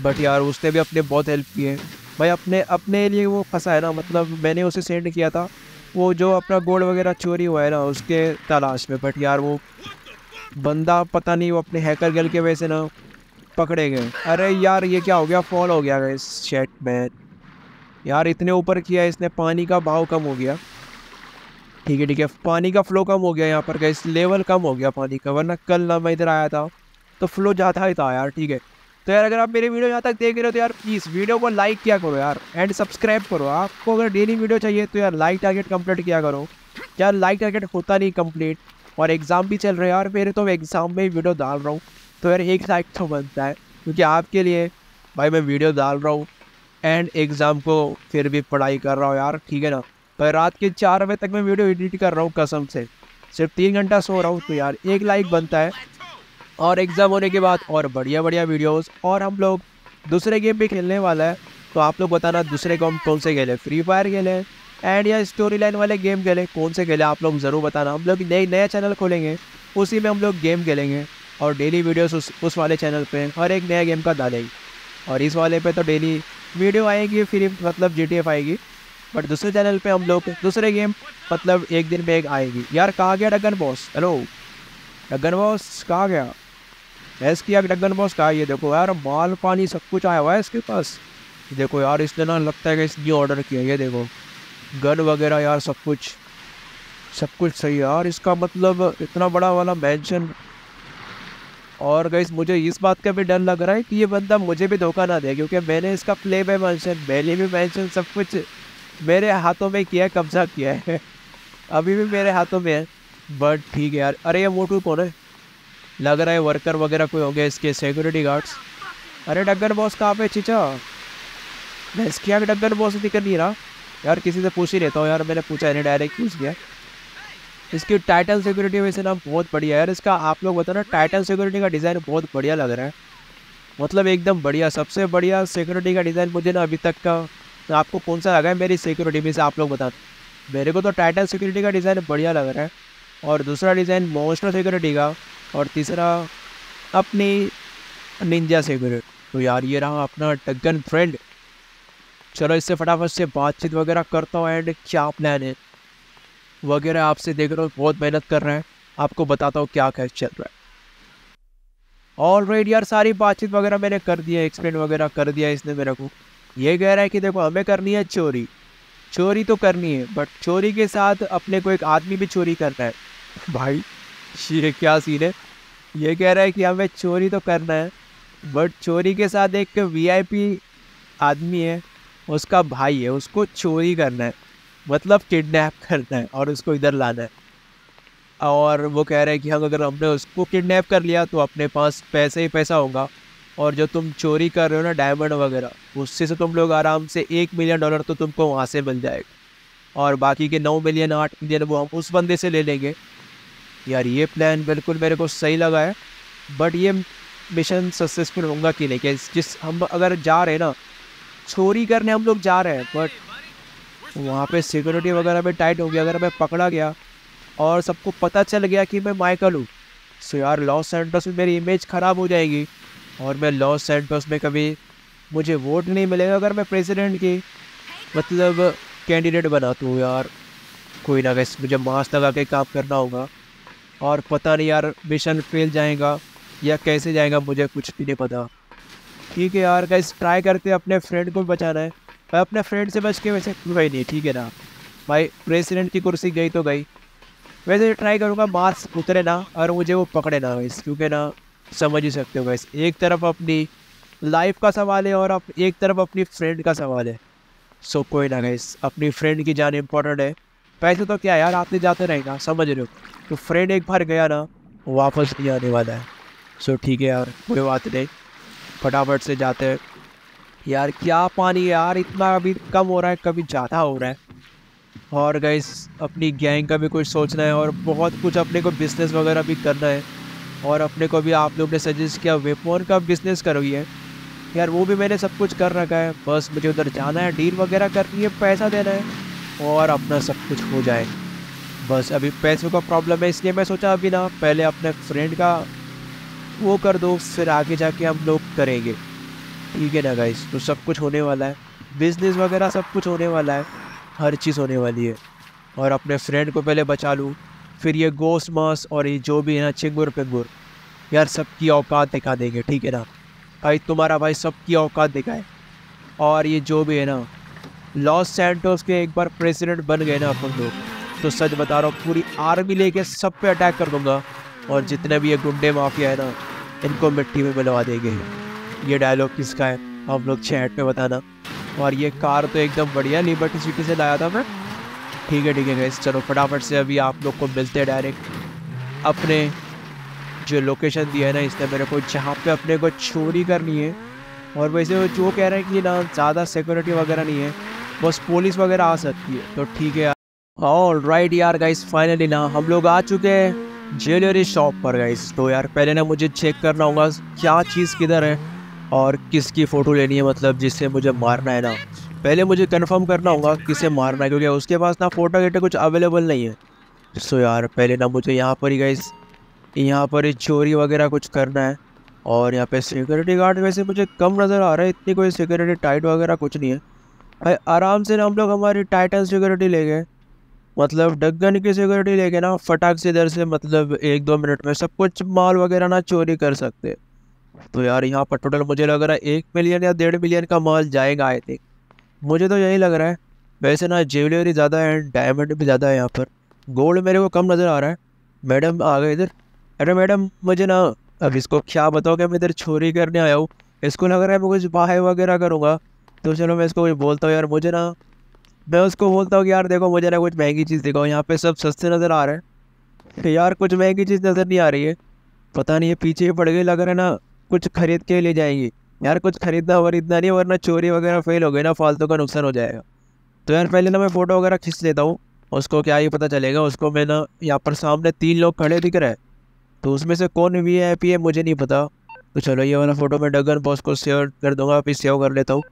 बट यार, उसने भी अपने बहुत हेल्प की है भाई, अपने अपने लिए वो फंसा है ना मतलब मैंने उसे सेंड किया था। वो जो अपना गोल्ड वगैरह चोरी हुआ है ना, उसके तलाश में बट यार, वो बंदा पता नहीं वो अपने हैकर गर्ल के वजह से ना पकड़े गए। अरे यार, ये क्या हो गया? फॉल हो गया इस शेट में यार, इतने ऊपर किया इसने, पानी का भाव कम हो गया। ठीक है ठीक है। पानी का फ्लो कम हो गया यहाँ पर गए लेवल कम हो गया पानी का, वरना कल ना मैं इधर आया था तो फ्लो ज़्यादा ही था यार, ठीक है। तो यार, अगर आप मेरी वीडियो यहाँ तक देख रहे हो तो यार प्लीज़ वीडियो को लाइक किया करो यार एंड सब्सक्राइब करो। आपको अगर डेली वीडियो चाहिए तो यार लाइक टारगेट कंप्लीट किया करो। यार लाइक टारगेट होता नहीं कंप्लीट और एग्ज़ाम भी चल रहे हैं और मेरे तो एग्ज़ाम में ही वीडियो डाल रहा हूँ। तो यार एक लाइक तो बनता है, क्योंकि आपके लिए भाई मैं वीडियो डाल रहा हूँ एंड एग्ज़ाम को फिर भी पढ़ाई कर रहा हूँ यार, ठीक है ना? पर रात के चार बजे तक मैं वीडियो एडिट कर रहा हूँ कसम से। सिर्फ़ तीन घंटा सो रहा हूँ तो यार एक लाइक बनता है। और एग्ज़ाम होने के बाद और बढ़िया बढ़िया वीडियोस और हम लोग दूसरे गेम भी खेलने वाला है। तो आप लोग बताना दूसरे गेम कौन से खेले? फ्री फायर खेले? एंड या स्टोरी लाइन वाले गेम खेले। कौन से खेले? आप लोग ज़रूर बताना। हम लोग नए नया चैनल खोलेंगे। उसी में हम लोग गेम खेलेंगे। और डेली वीडियोस उस उस वाले चैनल पे हर एक नया गेम का डालेंगे और इस वाले पे तो डेली वीडियो आएगी, फिर मतलब जी आएगी। बट दूसरे चैनल पे हम लोग दूसरे गेम मतलब एक दिन में एक आएगी। यार, कहाँ गया डगन बॉस हेलो डगन बॉस कहाँ गया? एस किया डगन बॉस कहा ये देखो यार, माल पानी सब कुछ आया हुआ है इसके पास। देखो यार इसने ना लगता है कि इसने ऑर्डर किया ये देखो। गन वगैरह यार, सब कुछ। सब कुछ सही यार इसका मतलब इतना बड़ा वाला मैंशन और गई मुझे इस बात का भी डर लग रहा है कि ये बंदा मुझे भी धोखा ना दे, क्योंकि मैंने इसका प्ले बाय मैंशन मैंने भी मैंशन सब कुछ मेरे हाथों में किया, कब्जा किया है। अभी भी मेरे हाथों में है। बट ठीक है यार। अरे, ये मोटू कौन है? लग रहा है वर्कर वगैरह कोई हो गया इसके सिक्योरिटी गार्ड्स अरे डग्गर बॉस कहाँ पे चिचा? मैं इसके यहाँ डग्गर बॉस दिख नहीं रहा? यार किसी से पूछ ही रहता हूँ यार, मैंने पूछा नहीं डायरेक्ट पूछ लिया। इसकी टाइटल सिक्योरिटी वैसे ना बहुत बढ़िया है यार, इसका आप लोग बताना टाइटल सिक्योरिटी का डिज़ाइन बहुत बढ़िया लग रहा है। मतलब एकदम बढ़िया, सबसे बढ़िया सिक्योरिटी का डिज़ाइन मुझे ना अभी तक का आपको कौन सा लगा है मेरी सिक्योरिटी में से आप लोग बता मेरे को तो टाइटल सिक्योरिटी का डिज़ाइन बढ़िया लग रहा है, और दूसरा डिज़ाइन मोस्टर सिक्योरिटी का, और तीसरा अपनी निंजा सिक्योरिटी तो यार ये रहा अपना टगन फ्रेंड चलो इससे फटाफट से बातचीत वगैरह करता हूँ एंड क्या प्लान है। वगैरह आपसे देख रहा हूँ, बहुत मेहनत कर रहे हैं। आपको बताता हूँ क्या क्या चल रहा है। ऑल राइट यार, सारी बातचीत वगैरह मैंने कर दिया एक्सप्लेन वगैरह कर दिया इसने मेरे को। ये कह रहा है कि देखो, हमें करनी है चोरी। चोरी तो करनी है बट चोरी के साथ अपने को एक आदमी भी चोरी करना है। भाई, ये क्या सीन है? ये कह रहा है कि हमें चोरी तो करना है बट चोरी के साथ एक वीआईपी आदमी है। उसका भाई है, उसको चोरी करना है मतलब किडनैप करना है और उसको इधर लाना है। और वो कह रहे हैं कि हम अगर हमने उसको किडनैप कर लिया तो अपने पास पैसे ही पैसा होगा और जो तुम चोरी कर रहे हो ना डायमंड वगैरह, उससे से तुम लोग आराम से एक मिलियन डॉलर तो तुमको वहाँ से मिल जाएगा। और बाकी के नौ मिलियन आठ मिलियन वो हम उस बंदे से ले लेंगे। यार ये प्लान बिल्कुल मेरे को सही लगा है बट ये मिशन सक्सेसफुल होगा कि नहीं? कि जिस हम अगर जा रहे ना चोरी करने हम लोग जा रहे हैं बट वहाँ पे सिक्योरिटी वगैरह में टाइट हो गया, अगर मैं पकड़ा गया और सबको पता चल गया कि मैं माइकल हूँ सो यार लॉस सेंटर्स में मेरी इमेज ख़राब हो जाएगी और मैं लॉस सेंटर्स में कभी मुझे वोट नहीं मिलेगा अगर मैं प्रेसिडेंट की मतलब कैंडिडेट बनाता हूँ यार। कोई ना कैसे मुझे मास्क लगा के काम करना होगा और पता नहीं यार मिशन फेल जाएगा या कैसे जाएगा, मुझे कुछ भी नहीं पता। ठीक है यार कैसे ट्राई करते अपने फ्रेंड को बचाना है। मैं अपने फ्रेंड से बच के वैसे गई नहीं, ठीक है ना? भाई प्रेसिडेंट की कुर्सी गई तो गई। वैसे ट्राई करूँगा मास्क उतरे ना, और मुझे वो पकड़े ना वैसे क्योंकि ना, समझ ही सकते हो वैसे एक तरफ़ अपनी लाइफ का सवाल है, और एक तरफ़ अपनी फ्रेंड का सवाल है। सो कोई ना गैस अपनी फ्रेंड की जान इम्पोर्टेंट है। पैसे तो क्या यार, आते जाते रहेगा समझ रहे हो? तो फ्रेंड एक बार गया ना, वापस नहीं आने वाला है। सो ठीक है यार, कोई बात नहीं। फटाफट से जाते हैं। यार, क्या पानी है यार? इतना अभी कम हो रहा है, कभी ज़्यादा हो रहा है। और गैस अपनी गैंग का भी कुछ सोचना है और बहुत कुछ अपने को बिज़नेस वगैरह भी करना है। और अपने को भी आप लोग ने सजेस्ट किया वेपोन का बिज़नेस करोगी है यार, वो भी मैंने सब कुछ कर रखा है। बस मुझे उधर जाना है डील वगैरह करनी है, पैसा देना है और अपना सब कुछ हो जाए। बस अभी पैसों का प्रॉब्लम है, इसलिए मैं सोचा अभी ना, पहले अपने फ्रेंड का वो कर दो, फिर आगे जाके हम लोग करेंगे। ठीक है ना गाइस तो सब कुछ होने वाला है। बिज़नेस वगैरह सब कुछ होने वाला है। हर चीज़ होने वाली है। और अपने फ्रेंड को पहले बचा लूँ। फिर ये गोस मास और ये जो भी है ना, चिंगुर पिंगुर, यार सबकी औकात दिखा देंगे, ठीक है ना? भाई, तुम्हारा भाई सबकी औकात दिखाए। और ये जो भी है ना लॉस सैंटोस के एक बार प्रेसिडेंट बन गए ना अपन लोग। तो सच बता रहा हूँ, पूरी आर्मी लेके सब पे अटैक कर दूँगा। और जितने भी ये गुंडे माफिया है ना इनको मिट्टी में मिलवा देंगे। ये डायलॉग किसका है? आप लोग चैट में बताना। और ये कार तो एकदम बढ़िया लिबर्टी सिटी से लाया था मैं। ठीक है ठीक है गैस चलो फटाफट से अभी आप लोग को मिलते हैं डायरेक्ट अपने जो लोकेशन दिया है ना, इसने मेरे को, जहाँ पे अपने को चोरी करनी है। और वैसे वो जो कह रहे हैं कि ना, ज़्यादा सिक्योरिटी वगैरह नहीं है। बस पुलिस वगैरह आ सकती है। तो ठीक है ऑल राइट यार गाइस फाइनली ना, हम लोग आ चुके हैं। ज्वेलरी शॉप पर गाइस तो यार पहले ना मुझे चेक करना होगा क्या चीज़ किधर है और किसकी फ़ोटो लेनी है मतलब जिससे मुझे मारना है ना। पहले मुझे कंफर्म करना होगा किसे मारना है, क्योंकि उसके पास ना फ़ोटो गेटो कुछ अवेलेबल नहीं है। सो यार पहले ना मुझे यहाँ पर ही गाइस यहाँ पर ही चोरी वगैरह कुछ करना है। और यहाँ पे सिक्योरिटी गार्ड वैसे मुझे कम नज़र आ रहा है, इतनी कोई सिक्योरिटी टाइट वगैरह कुछ नहीं है। भाई आराम से ना हम लोग हमारी टाइटन सिक्योरिटी ले गए। मतलब डगन की सिक्योरिटी लेके ना फटाक से इधर से मतलब एक दो मिनट में सब कुछ माल वगैरह ना चोरी कर सकते। तो यार यहाँ पर टोटल मुझे लग रहा है एक मिलियन या डेढ़ मिलियन का माल जाएगा आई थिंक मुझे तो यही लग रहा है। वैसे ना ज्वेलरी ज़्यादा है डायमंड भी ज़्यादा है यहाँ पर। गोल्ड मेरे को कम नज़र आ रहा है। मैडम आ गए इधर। अरे मैडम मुझे ना अब इसको क्या बताओ कि मैं इधर चोरी करने आया हूँ। इसको लग रहा है मैं कुछ बाहे वगैरह करूँगा। तो चलो मैं इसको कुछ बोलता हूँ। यार मुझे ना मैं उसको बोलता हूँ कि यार देखो मुझे ना कुछ महँगी चीज़ दिखाओ, यहाँ पे सब सस्ते नज़र आ रहे हैं। यार कुछ महँगी चीज़ नज़र नहीं आ रही है। पता नहीं ये पीछे ही पड़ गई, लग रहा है ना कुछ खरीद के ले जाएँगी। यार कुछ खरीदना वरीदना नहीं, वरना चोरी वगैरह फेल हो गई ना, फालतू का नुकसान हो जाएगा। तो यार पहले ना मैं फ़ोटो वगैरह खींच लेता हूँ, उसको क्या ही पता चलेगा। उसको मैं ना यहाँ पर सामने तीन लोग खड़े दिख रहे हैं तो उसमें से कौन वी आई पी है मुझे नहीं पता। तो चलो ये वाला फ़ोटो मैं डगन बॉस को सेव कर दूँगा, फिर सेव कर लेता हूँ।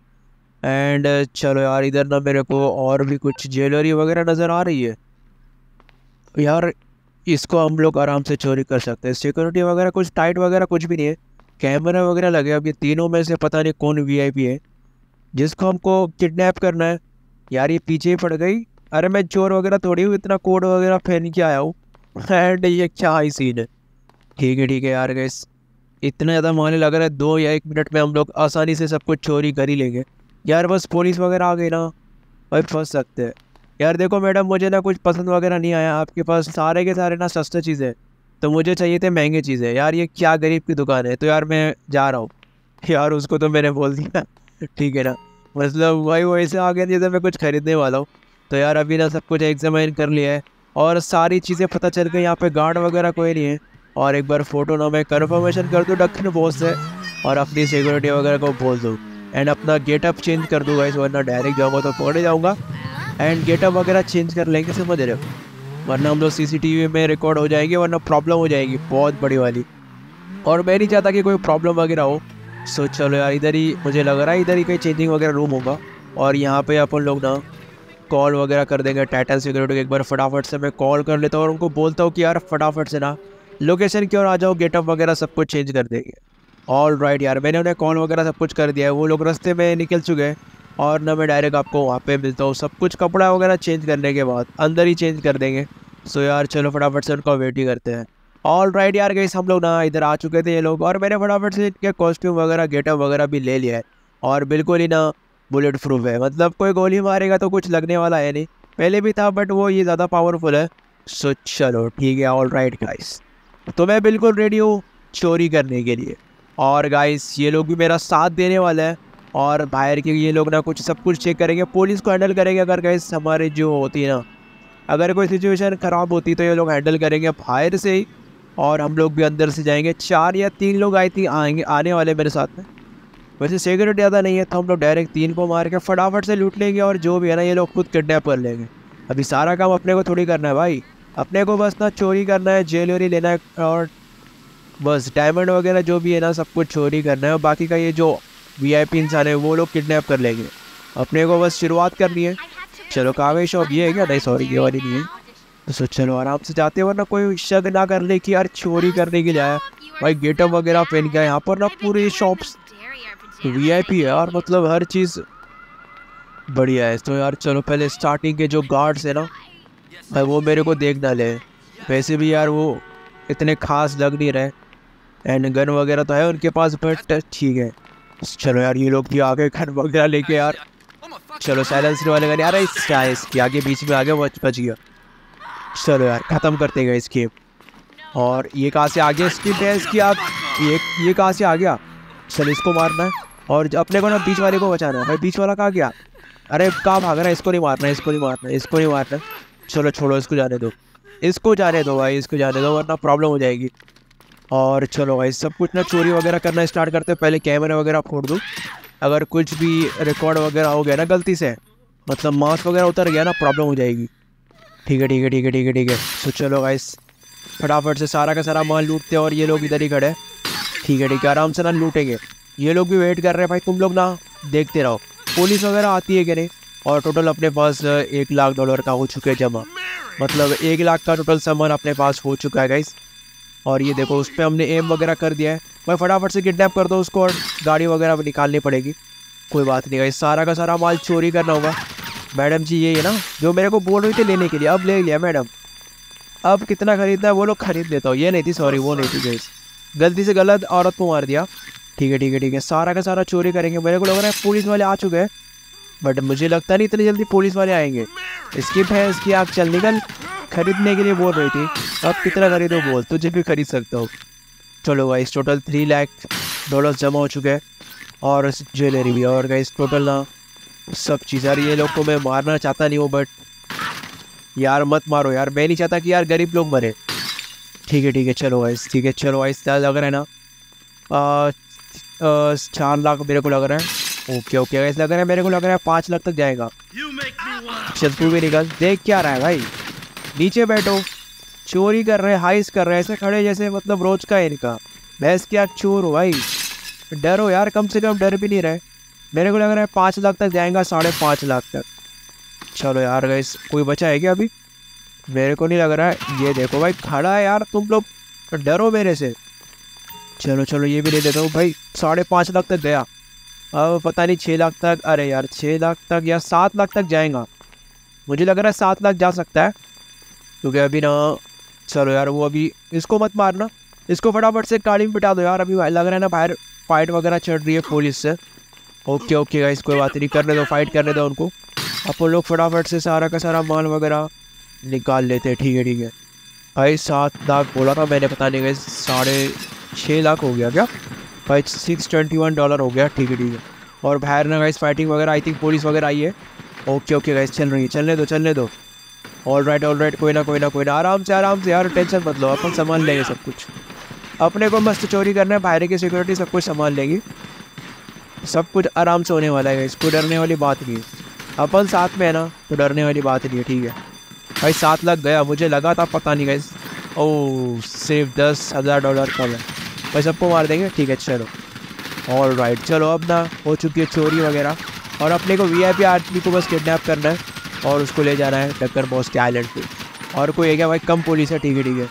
एंड चलो यार, इधर ना मेरे को और भी कुछ ज्वेलरी वगैरह नज़र आ रही है। यार, इसको हम लोग आराम से चोरी कर सकते हैं। सिक्योरिटी वगैरह कुछ टाइट वगैरह कुछ भी नहीं है। कैमरा वगैरह लगे अब ये तीनों में से पता नहीं कौन वीआईपी है। जिसको हमको किडनैप करना है। यार, ये पीछे ही पड़ गई। अरे, मैं चोर वगैरह थोड़ी हूँ। इतना कोड वगैरह पहन के आया हूँ। एंड ये क्या ही सीन है। ठीक है ठीक है यार गैस इतना ज़्यादा माने लग रहा है। दो या एक मिनट में हम लोग आसानी से सब कुछ चोरी कर ही लेंगे। यार बस पुलिस वगैरह आ गई ना। भाई फंस सकते हैं। यार देखो मैडम, मुझे ना कुछ पसंद वगैरह नहीं आया। आपके पास सारे के सारे ना सस्ते चीज़ें तो मुझे चाहिए थे महँगे चीज़ें। यार ये क्या गरीब की दुकान है। तो यार मैं जा रहा हूँ। यार उसको तो मैंने बोल दिया। ठीक है ना। मतलब भाई वो ऐसे आ गया जैसे मैं कुछ खरीदने वाला हूँ। तो यार अभी ना सब कुछ एग्जामिन कर लिया है। और सारी चीज़ें पता चल गई। यहाँ पे गार्ड वगैरह कोई नहीं है। और एक बार फ़ोटो ना मैं कन्फर्मेशन कर दूँ। दक्षिण बॉस से और अपनी सिक्योरिटी वगैरह को बोल दूँ। एंड अपना गेटअप चेंज कर दूँगा इस वरना डायरेक्ट जाऊँगा तो पकड़े जाऊँगा। एंड गेटअप वगैरह चेंज कर लेंगे समझ रहे हो। वरना हम लोग सीसीटीवी में रिकॉर्ड हो जाएँगे, वरना प्रॉब्लम हो जाएगी, बहुत बड़ी वाली। और मैं नहीं चाहता कि कोई प्रॉब्लम वगैरह हो। सो चलो यार, इधर ही मुझे लग रहा है, इधर ही कहीं चेंजिंग वगैरह रूम होगा। और यहाँ पे अपन लोग ना कॉल वगैरह कर देंगे टाइटल सिक्योरिटी को एक बार फटाफट से मैं कॉल कर लेता हूँ। और उनको बोलता हूँ कि यार, फटाफट से ना लोकेशन की ओर आ जाओ गेटअप वगैरह सब कुछ चेंज कर देंगे। ऑल राइट यार, मैंने उन्हें कॉल वगैरह सब कुछ कर दिया है। वो लोग रास्ते में निकल चुके हैं और ना मैं डायरेक्ट आपको वहाँ पे मिलता हूँ। सब कुछ कपड़ा वगैरह चेंज करने के बाद, अंदर ही चेंज कर देंगे। सो यार, चलो फटाफट से उनका वेट ही करते हैं। ऑल राइट यार गई हम लोग ना इधर आ चुके थे ये लोग और मैंने फटाफट से इनके कॉस्ट्यूम वगैरह गेटअप वगैरह भी ले लिया है। और बिल्कुल ही ना बुलेट प्रूफ है। मतलब कोई गोली मारेगा तो कुछ लगने वाला है नहीं। पहले भी था बट वो ये ज़्यादा पावरफुल है। सो चलो, ठीक है ऑल राइट गाइस तो मैं बिल्कुल रेडी हूँ चोरी करने के लिए। और गाइस ये लोग भी मेरा साथ देने वाला है। और बाहर के ये लोग ना कुछ सब कुछ चेक करेंगे पुलिस को हैंडल करेंगे अगर गाइस हमारे जो होती है ना। अगर कोई सिचुएशन ख़राब होती तो ये लोग हैंडल करेंगे बाहर से ही। और हम लोग भी अंदर से जाएँगे। चार या तीन लोग आई थी आएँगे, आने वाले मेरे साथ में। वैसे सिक्योरिटी ज़्यादा नहीं है तो हम लोग डायरेक्ट तीन को मार के फटाफट से लूट लेंगे और जो भी है ना ये लोग खुद किडनेप कर लेंगे। अभी सारा काम अपने को थोड़ी करना है भाई। अपने को बस ना चोरी करना है ज्वेलरी लेना है और बस डायमंड वगैरह जो भी है ना, सब कुछ चोरी करना है और बाकी का ये जो वीआईपी इंसान है, वो लोग किडनैप कर लेंगे। अपने को बस शुरुआत करनी है। चलो कावे शॉप ये है क्या? नहीं सॉरी ये वाली नहीं है। तो सो चलो, आराम से जाते वरना कोई शक ना कर ले कि यार चोरी करने के लिए आया। भाई, गेटअप वगैरह पहन गया यहाँ पर ना, पूरी शॉप्स वी आई पी है यार मतलब हर चीज़ बढ़िया है। तो यार, चलो, पहले स्टार्टिंग के जो गार्ड्स है ना, भाई, वो मेरे को देख ना ले। वैसे भी यार, वो इतने खास लग नहीं रहे। एंड गन वगैरह तो है उनके पास बट ठीक है। चलो यार, ये लोग भी आ गए वगैरह लेके यार। चलो साइलेंसर वाले गन यार इस इसके? आगे बीच में आगे बच बच गया। चलो यार, ख़त्म करते गए इसके। और ये कहाँ से आ गया? इसकी है की आप ये ये कहाँ से आ गया? चलो, इसको मारना है। और अपने को ना बीच वाले को बचाना है। भाई, बीच वाला कहाँ गया? अरे, कहाँ भाग रहा है? इसको नहीं मारना इसको नहीं मारना इसको नहीं मारना चलो, छोड़ो, इसको जाने दो। इसको जाने दो भाई, इसको जाने दो, वरना प्रॉब्लम हो जाएगी। और चलो भाई, सब कुछ ना चोरी वगैरह करना स्टार्ट करते हैं। पहले कैमरे वगैरह फोड़ दूँ। अगर कुछ भी रिकॉर्ड वगैरह हो गया ना गलती से मतलब मास्क वगैरह उतर गया ना प्रॉब्लम हो जाएगी। ठीक है ठीक है ठीक है ठीक है ठीक है। तो चलो गाइस फटाफट से सारा का सारा माल लूटते हैं और ये लोग इधर ही खड़े ठीक है ठीक है, आराम से ना लूटेंगे। ये लोग भी वेट कर रहे हैं भाई, तुम लोग ना देखते रहो। पुलिस वगैरह आती है कि नहीं? और टोटल अपने पास, एक लाख डॉलर का हो चुके जमा। मतलब एक लाख का टोटल सामान अपने पास हो चुका है गाइस और ये देखो, उस पर हमने एम वगैरह कर दिया है। भाई फटाफट से किडनैप कर दो उसको और गाड़ी वगैरह निकालनी पड़ेगी। कोई बात नहीं भाई सारा का सारा माल चोरी करना होगा। मैडम जी ये है ना, जो मेरे को बोल रही थी लेने के लिए। अब ले लिया मैडम। अब कितना खरीदना है, वो लोग खरीद लेता हूँ। ये नहीं थी सॉरी वो नहीं थी गाइस गलती से गलत औरत को मार दिया। ठीक है ठीक है ठीक है। सारा का सारा चोरी करेंगे। मेरे को लग रहा है पुलिस वाले आ चुके हैं। बट मुझे लगता नहीं इतनी जल्दी पुलिस वाले आएँगे। स्किप है इसकी आग चल निकल खरीदने के लिए बोल रही थी। अब कितना खरीदो बोल, तुझे भी खरीद सकता हूँ। चलो guys total three lakh dollar जमा हो चुके हैं। और ज्वेलरी भी, और गाइस टोटल ना, सब चीज़। यार, ये लोग को मैं मारना चाहता नहीं हूँ बट यार मत मारो यार। मैं नहीं चाहता कि यार गरीब लोग मरे। ठीक है ठीक है, चलो गाइस ठीक है, चलो गाइस लग रहा है ना? चार लाख मेरे को लग रहा है। ओके ओके गाइस लग रहा है मेरे को लग रहा है पाँच लाख तक जाएगा। तू भी निकल देख क्या रहा है भाई। नीचे बैठो, चोरी कर रहे, हाइस कर रहे, ऐसे खड़े जैसे मतलब रोज का है इनका। भैंस क्या, चोर हो भाई। डरो यार, कम से कम डर भी नहीं रहे। मेरे को लग रहा है पाँच लाख तक जाएगा, साढ़े पाँच लाख तक। चलो यार गैस कोई बचा है क्या अभी? मेरे को नहीं लग रहा है। ये देखो भाई, खड़ा है यार तुम लोग। डरो मेरे से। चलो चलो, ये भी ले देता हूँ भाई। साढ़े पाँच लाख तक गया। अब पता नहीं छः लाख तक, अरे यार छः लाख तक या सात लाख तक जाएगा। मुझे लग रहा है सात लाख जा सकता है। क्योंकि अभी ना, चलो यार, वो अभी, इसको मत मारना। इसको फटाफट से गाड़ी में बिठा दो यार, अभी लग रहा है ना बाहर फाइट वगैरह चढ़ रही है पुलिस से। ओके ओके गाइस कोई बात नहीं, करने दो फाइट करने दो उनको। अपन लोग फटाफट से सारा का सारा माल वगैरह निकाल लेते हैं, ठीक है ठीक है। भाई, सात लाख बोला था मैंने, पता नहीं गए साढ़े छः लाख हो गया क्या? भाई सिक्स ट्वेंटी वन डॉलर हो गया, ठीक है ठीक है। और बाहर ना गाइस फाइटिंग वगैरह आई थिंक पुलिस वगैरह आई है। ओके ओके गाइस चल रही है, चलने दो चलने दो। ऑल राइट ऑल राइट कोई ना कोई ना कोई ना, आराम से आराम से, यार, टेंशन मत लो, अपन संभाल लेंगे सब कुछ। अपने को मस्त चोरी करना है बाहर की सिक्योरिटी सब कुछ संभाल लेगी। सब कुछ आराम से होने वाला है इसको डरने वाली बात नहीं है। अपन साथ में है ना तो डरने वाली बात नहीं है, ठीक है। भाई, सात लाख गया, मुझे लगा था, पता नहीं गई ओ सिर्फ़ दस हज़ार डॉलर कम है? भाई सबको मार देंगे। ठीक है, चलो। ऑल राइट चलो, अब ना हो चुकी है चोरी वगैरह। और अपने को वी आई आदमी को बस किडनैप करना है और उसको ले जाना है टक्कर बॉस के आइलैंड पे। और कोई है क्या भाई? कम पुलिस है, ठीक है ठीक है।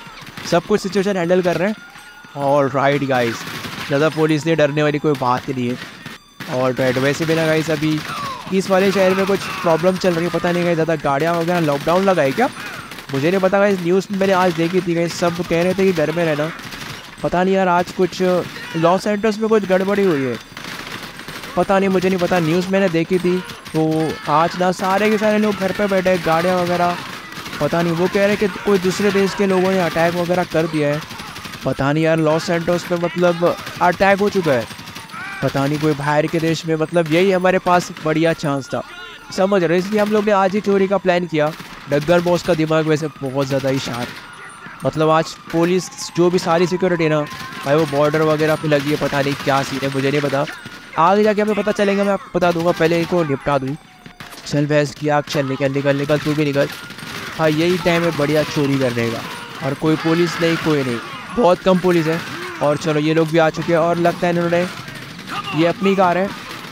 सब कुछ सिचुएशन हैंडल कर रहे हैं। और राइट गाइस ज़्यादा पुलिस ने डरने वाली कोई बात ही नहीं है। और राइट वैसे भी ना गाइस अभी इस वाले शहर में कुछ प्रॉब्लम चल रही है। पता नहीं गई ज़्यादा गाड़ियाँ वगैरह लॉकडाउन लगा है क्या? मुझे नहीं पता इस न्यूज़ मैंने आज देखी थी गई सब कह रहे थे कि घर में रहना। पता नहीं यार, आज कुछ लॉस एंटर्स में कुछ गड़बड़ी हुई है। पता नहीं, मुझे नहीं पता न्यूज़ मैंने देखी थी। तो आज ना सारे के सारे लोग घर पे बैठे गाड़ियाँ वगैरह। पता नहीं, वो कह रहे कि कोई दूसरे देश के लोगों ने अटैक वगैरह कर दिया है। पता नहीं यार लॉस एंटर्स में मतलब अटैक हो चुका है। पता नहीं, कोई बाहर के देश में मतलब यही हमारे पास बढ़िया चांस था। समझ रहे इसलिए हम लोग ने आज ही चोरी का प्लान किया। डग्गर बॉस का दिमाग वैसे बहुत ज़्यादा ही शार्प मतलब आज पुलिस जो भी सारी सिक्योरिटी है ना, भाई वो बॉर्डर वगैरह पे लगी है, पता नहीं क्या सीन है, मुझे नहीं पता। आगे जाके हमें पता चलेगा, मैं आपको बता दूँगा, पहले इनको निपटा दूँ। चल भैंस की आग, चल निकल निकल निकल, तू भी निकल। हाँ यही टाइम है, बढ़िया चोरी करने का। और कोई पुलिस नहीं, कोई नहीं। बहुत कम पुलिस है। और चलो, ये लोग भी आ चुके हैं, और लगता है इन्होंने ये अपनी कार है।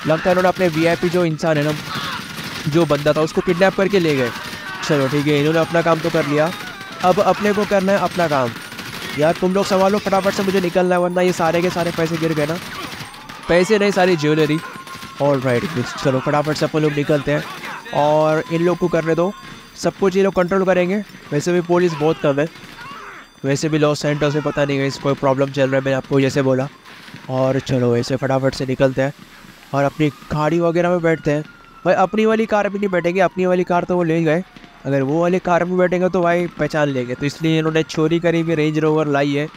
लगता है इन्होंने अपने वीआईपी जो इंसान है ना, जो बंदा था, उसको किडनैप करके ले गए। चलो, ठीक है, इन्होंने अपना काम तो कर लिया। अब अपने को करना है अपना काम। यार, तुम लोग संभालो फटाफट से मुझे निकलना है, वरना ये सारे के सारे पैसे गिर गए ना। पैसे नहीं, सारी ज्वेलरी ऑल राइट चलो, फटाफट से अपन लोग निकलते हैं। और इन लोग को करने दो। सब कुछ ये लोग कंट्रोल करेंगे। वैसे भी पुलिस बहुत कम है। वैसे भी लॉस सेंटर से पता नहीं गई कोई प्रॉब्लम चल रहा है, मैंने आपको जैसे बोला। और चलो वैसे फटाफट से निकलते हैं। और अपनी गाड़ी वगैरह में बैठते हैं। भाई, अपनी वाली कार में नहीं बैठेंगे, अपनी वाली कार तो वो ले गए। अगर वो वाली कार में बैठेंगे तो भाई पहचान लेंगे। तो इसलिए इन्होंने चोरी करी भी रेंज रोवर लाई है।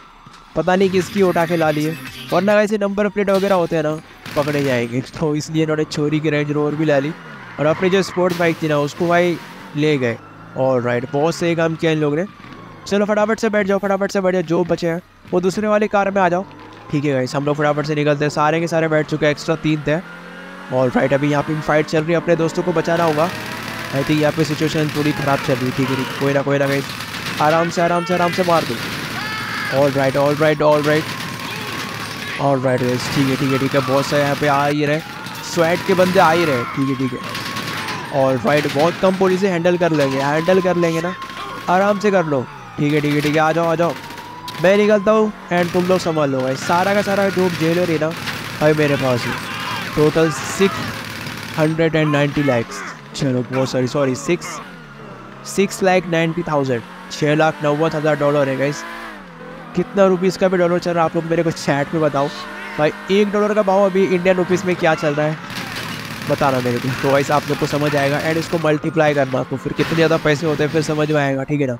पता नहीं किसकी उठा के ला लिए और ना वैसे नंबर प्लेट वगैरह होते हैं ना, पकड़े जाएँगे। तो इसलिए इन्होंने चोरी की रेंज रोवर भी ला ली। और अपनी जो स्पोर्ट्स बाइक थी ना, उसको भाई ले गए। और राइट बहुत सही काम किया इन लोग ने। चलो फटाफट से बैठ जाओ, फटाफट से बैठ जाओ, जो बचे हैं, वो दूसरे वाली कार में आ जाओ। ठीक है गाइस हम लोग फटाफट से निकलते हैं। सारे के सारे बैठ चुके हैं एक्स्ट्रा तीन थे। और राइट अभी यहाँ पे फाइट चल रही है। अपने दोस्तों को बचाना होगा। आई थिंक यहाँ पे सिचुएशन थोड़ी ख़राब चल रही है ठीक कोई ना कोई ना गई आराम से आराम से आराम से मार दो। All right all right all right all right ठीक है ठीक है ठीक है। बहुत सारे यहाँ पे आ ही रहे स्वेट के बंदे आ ही रहे ठीक है ठीक है। ऑल राइट बहुत कम पुलिस से हैंडल कर लेंगे। हैंडल कर लेंगे ना। आराम से कर लो। ठीक है ठीक है ठीक है। आ जाओ आ जाओ। मैं निकलता हूँ एंड तुम लोग संभाल लो भाई। सारा का सारा जो जेल है ना, भाई मेरे पास ही। Total six hundred and ninety lakhs चलो, बहुत sorry sorry six six lakh ninety thousand छः लाख नव्वद हज़ार डॉलर है गाइस कितना रुपीज़ का भी डॉलर चल रहा है, आप लोग मेरे को चैट में बताओ. भाई, एक डॉलर का भाव अभी इंडियन रुपीज़ में क्या चल रहा है? बताना मेरे को. तो वैसे आप लोग को समझ आएगा एंड इसको मल्टीप्लाई करना तो फिर कितने ज़्यादा पैसे होते हैं, फिर समझ में आएगा, ठीक है ना?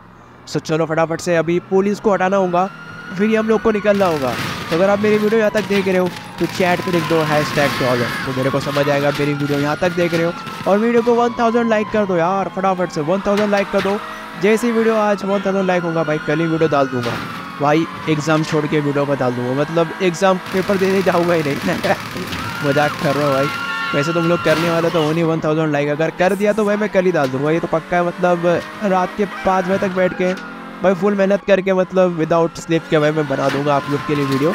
सो चलो फटाफट से अभी पुलिस को हटाना होगा. फिर हम लोग को निकलना होगा। तो अगर आप मेरी वीडियो यहाँ तक देख रहे हो तो चैट पे लिख दो हैश टैग डॉलर तो मेरे को समझ आएगा मेरी वीडियो यहाँ तक देख रहे हो। और वीडियो को 1000 लाइक कर दो यार, फटाफट से 1000 लाइक कर दो। जैसी वीडियो आज 1000 लाइक होगा भाई, कल ही वीडियो डाल दूँगा। भाई एग्ज़ाम छोड़ के वीडियो पर डाल दूँगा। मतलब एग्ज़ाम पेपर देने जाऊँगा ही नहीं। मज़ाक कर रहा हूँ भाई। वैसे तुम लोग करने वाले तो ओनली वन थाउज़ेंड लाइक अगर कर दिया तो भाई मैं कल ही डाल दूँगा। ये तो पक्का है मतलब रात के पाँच बजे तक बैठ के भाई फुल मेहनत करके मतलब विदाउट स्लिप के भाई मैं बना दूँगा आप लोग के लिए वीडियो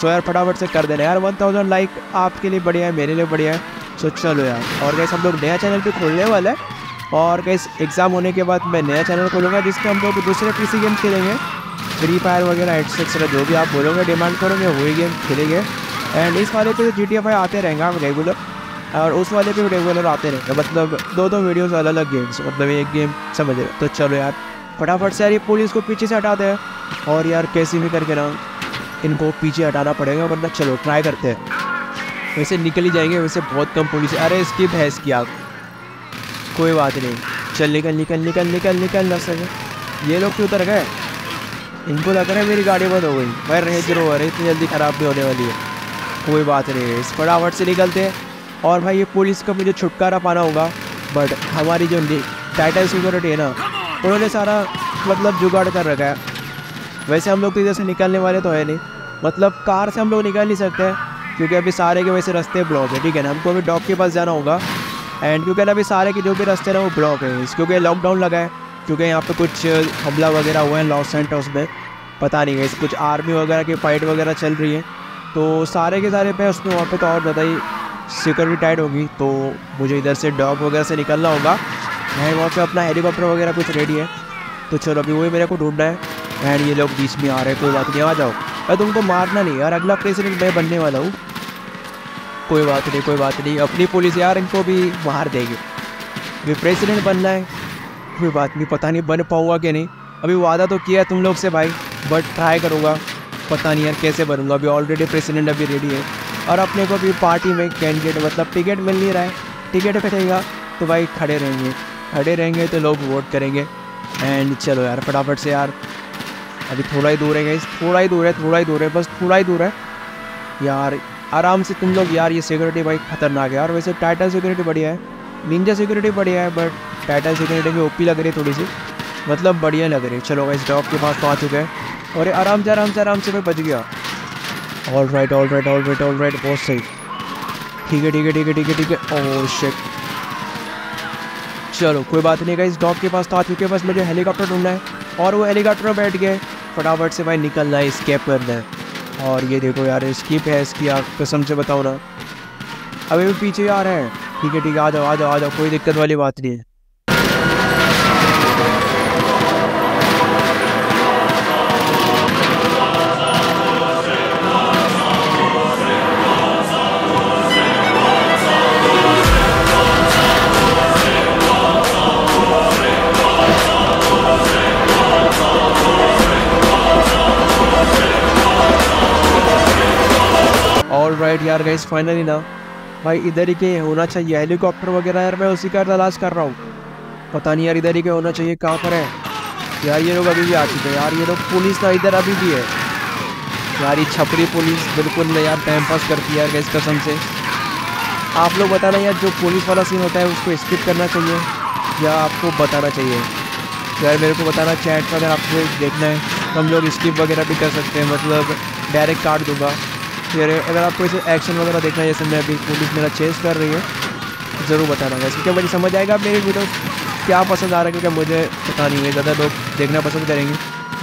सो यार, फटाफट से कर देना यार। वन थाउज़ेंड लाइक आपके लिए बढ़िया है, मेरे लिए बढ़िया है। सो चलो यार। और कैसे हम लोग नया चैनल पे खोलने वाला है। और कैसे एग्ज़ाम होने के बाद मैं नया चैनल खोलूँगा जिसमें हम लोग दूसरे पी गेम खेलेंगे। फ्री फायर वगैरह एटसेट्रा जो भी आप बोलोगे डिमांड करोगे, वही गेम खेलेंगे। एंड इस वाले पे जी टी एफ़ आते रहेंगे आप रेगुलर और उस वाले पे भी रेगुलर आते रहेंगे। मतलब दो दो वीडियोस अलग अलग गेम्स मतलब एक गेम समझ रहे तो चलो यार। फटाफट से यार ये पुलिस को पीछे से हटाते हैं और यार कैसे भी करके ना, इनको पीछे हटाना पड़ेगा, वरना चलो ट्राई करते हैं। वैसे निकल ही जाएँगे, वैसे बहुत कम पुलिस, अरे इसकी भैंस की आग। कोई बात नहीं। चल निकल निकल निकल निकल निकल ना सके ये लोग क्यों उतर गए? इनको लग रहा है मेरी गाड़ी बंद हो गई। भाई रेंज रोवर है इतनी जल्दी ख़राब भी होने वाली है। कोई बात नहीं, इस फटाफट से निकलते हैं। और भाई, ये पुलिस का मुझे छुटकारा पाना होगा बट हमारी जो टाइटल सिक्योरिटी है ना उन्होंने सारा मतलब जुगाड़ कर रखा है। वैसे हम लोग तो इधर से निकलने वाले तो है नहीं। मतलब कार से हम लोग निकल नहीं सकते क्योंकि अभी सारे के वैसे रास्ते ब्लॉक है, ठीक है ना? हमको अभी डॉग के पास जाना होगा। एंड क्योंकि ना अभी सारे के जो भी रास्ते ना वो ब्लॉक है। क्योंकि लॉकडाउन लगा है, क्योंकि यहाँ पे कुछ हमला वगैरह हुआ है लॉस सेंटर्स में। पता नहीं है, कुछ आर्मी वगैरह की फाइट वगैरह चल रही है। तो सारे के सारे पे उसमें वहाँ पे तो और ज़्यादा ही सिक्योरिटी टाइट होगी। तो मुझे इधर से डॉग वगैरह से निकलना होगा। मैं वहाँ पे अपना हेलीकॉप्टर वगैरह कुछ रेडी है। तो चलो, अभी वही मेरे को ढूंढना है। एंड ये लोग बीच में आ रहे हैं, कोई बात नहीं, आ जाओ। अरे तुमको मारना नहीं यार, अगला प्रेसिडेंट मैं बनने वाला हूँ। कोई बात नहीं, कोई बात नहीं, अपनी पुलिस यार इनको भी मार देगी। अभी प्रेसिडेंट बनना है, कोई बात नहीं, पता नहीं बन पाऊँगा कि नहीं। अभी वादा तो किया तुम लोग से भाई बट ट्राई करूँगा। पता नहीं यार कैसे बनूँगा, अभी ऑलरेडी प्रेसिडेंट अभी रेडी है। और अपने को भी पार्टी में कैंडिडेट मतलब टिकट मिल नहीं रहा है। टिकट कटेगा तो भाई खड़े रहेंगे। खड़े रहेंगे तो लोग वोट करेंगे। एंड चलो यार, फटाफट से यार। अभी थोड़ा ही दूर है गई थोड़ा ही दूर है, थोड़ा ही दूर है, बस थोड़ा ही दूर है। यार, आराम से तुम लोग यार, ये सिक्योरिटी भाई खतरनाक है यार। वैसे टाइटल सिक्योरिटी बढ़िया है निंजा सिक्योरिटी बढ़िया है बट टाइटल सिक्योरिटी भी ओपी लग रही है थोड़ी सी। मतलब बढ़िया लग रही है। चलो भाई स्टॉप के पास तो आ चुके हैं। और ये आराम से आराम से आराम से मैं बच गया। All right all right all right all right बहुत सही। ठीक है ठीक है ठीक है ठीक है ठीक है। ओह शिट चलो, कोई बात नहीं इस डॉग के पास तो आ चुके बस मुझे हेलीकॉप्टर ढूंढना है। और वो हेलीकॉप्टर में बैठ गए। फटाफट से भाई निकलना है स्केप करना है। और ये देखो यार स्कीप है इसकी, आप कसम से बताओ ना। अभी भी पीछे आ रहे हैं। ठीक है ठीक है, आ जाओ आ जाओ आ जाओ, कोई दिक्कत वाली बात नहीं है। यार गाइस फाइनली ना भाई, इधर ही के होना चाहिए। हेलीकॉप्टर वगैरह यार, मैं उसी का तलाश कर रहा हूँ। पता नहीं यार इधर ही के होना चाहिए, कहाँ पर है? यार, ये लोग अभी भी आ चुके हैं। यार, ये लोग पुलिस ना इधर अभी भी है। यार, ये छपरी पुलिस बिल्कुल यार टाइम पास करती है यार गैस कसम से। आप लोग बताना यार, जो पुलिस वाला सीन होता है, उसको स्किप करना चाहिए। या आपको बताना चाहिए। यार, मेरे को बताना चैट पर आपको देखना है तो हम लोग स्किप वगैरह भी कर सकते हैं। मतलब डायरेक्ट काट दूँगा। फिर अगर आपको इसे एक्शन वगैरह देखना है जैसे मैं अभी पुलिस मेरा चेस कर रही है। ज़रूर बताना वैसे क्या मुझे समझ आएगा आप मेरी वीडियो क्या पसंद आ रहा है? क्योंकि मुझे पता नहीं है। ज़्यादा लोग देखना पसंद करेंगे।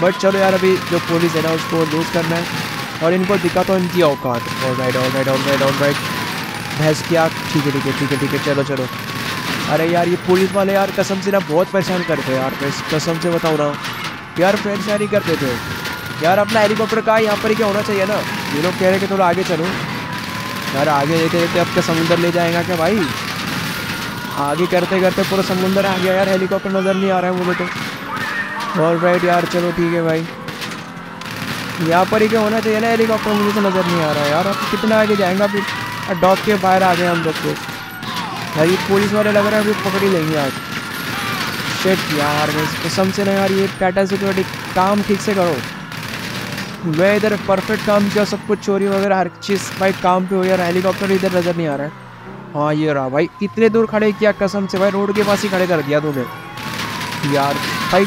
बट चलो यार, अभी जो पुलिस है ना, उसको लूज़ करना है। और इनको दिखा तो इनकी औकात। All right all right all right all right भैंस क्या। ठीक है ठीक है ठीक है ठीक है। चलो चलो। अरे यार, ये पुलिस वाले यार कसम से ना बहुत परेशान करते हैं यार। कसम से बताऊँ ना। यार फ्रेंड शेयर ही करते थे। यार, अपना हेलीकॉप्टर का यहाँ पर ही क्या होना चाहिए ना? ये लोग कह रहे कि थोड़ा आगे चलो। यार, आगे देखते देखते अब क्या समुंदर ले जाएगा क्या भाई? आगे करते करते पूरा समुंदर आ गया यार हेलीकॉप्टर नज़र नहीं आ रहा है मुझे तो। ऑल राइट यार, चलो ठीक है भाई। यहाँ पर ही क्या होना चाहिए ना हेलीकॉप्टर मुझे तो नज़र नहीं आ रहा है यार। अब कितना आगे जाएँगे? अभी डॉग के बाहर आ गए हम लोग को यार पुलिस वाले लग रहे हैं, अभी पकड़ ही लेंगे आज। शेट यार कसम से ना यार, ये टाटा सिक्योरिटी काम ठीक से करो। मैं इधर परफेक्ट काम किया, सब कुछ चोरी वगैरह, हर चीज़ भाई काम पे हो यार हेलीकॉप्टर इधर नज़र नहीं आ रहा है। हाँ ये रहा, भाई, इतने दूर खड़े किया, कसम से, भाई, रोड के पास ही खड़े कर दिया तूने। यार, भाई,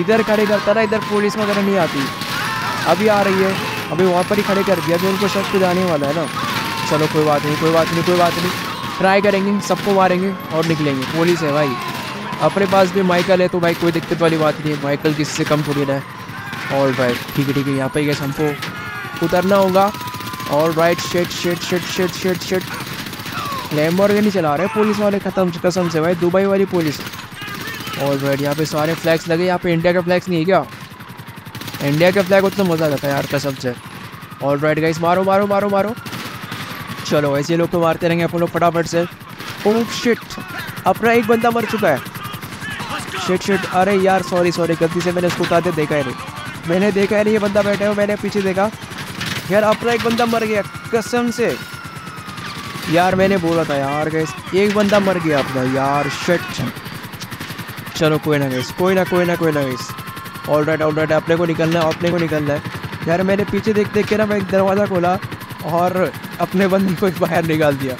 इधर खड़े करता ना, इधर पुलिस वगैरह नहीं आती। अभी आ रही है, अभी वहाँ पर ही खड़े कर दिया, जो उनको शक जाने वाला है ना। चलो, कोई बात नहीं, कोई बात नहीं, कोई बात नहीं। ट्राई करेंगे, सबको मारेंगे और निकलेंगे, पुलिस है भाई। अपने पास भी माइकल है तो भाई, कोई दिक्कत वाली बात नहीं है माइकल किसी से कम थोड़ी ना है। ऑल राइट ठीक है ठीक है. यहाँ पे गैस हमको उतरना होगा. ऑल राइट शेट शेट शेट शेट शेट शेट नहीं चला रहे पुलिस वाले. ख़त्म. कसम से भाई, दुबई वाली पुलिस ऑल राइट यहाँ पे सारे फ्लैग्स लगे. यहाँ पे इंडिया का फ्लैग्स नहीं है क्या? इंडिया का फ्लैग उतना मज़ा आता है यार, कसम से. ऑल राइट गाइस मारो मारो मारो मारो. चलो, ऐसे लोग तो मारते रहेंगे अपन लोग फटाफट से. ओह शिट अपना एक बंदा मर चुका है. शिट शिट अरे यार सॉरी सॉरी गलती से मैंने उसको उतारते देखा ही नहीं. मैंने देखा नहीं ये बंदा बैठा है मैंने पीछे देखा। यार, अपना एक बंदा मर गया, कसम से। यार, मैंने बोला था यार गैस एक बंदा मर गया अपना, यार शिट चलो, कोई ना गैस कोई ना कोई ना कोई ना guys all right all right अपने को निकलना है, अपने को निकलना है। यार, मैंने पीछे देख देख के ना, मैं एक दरवाज़ा खोला और अपने बंदे को बाहर निकाल दिया।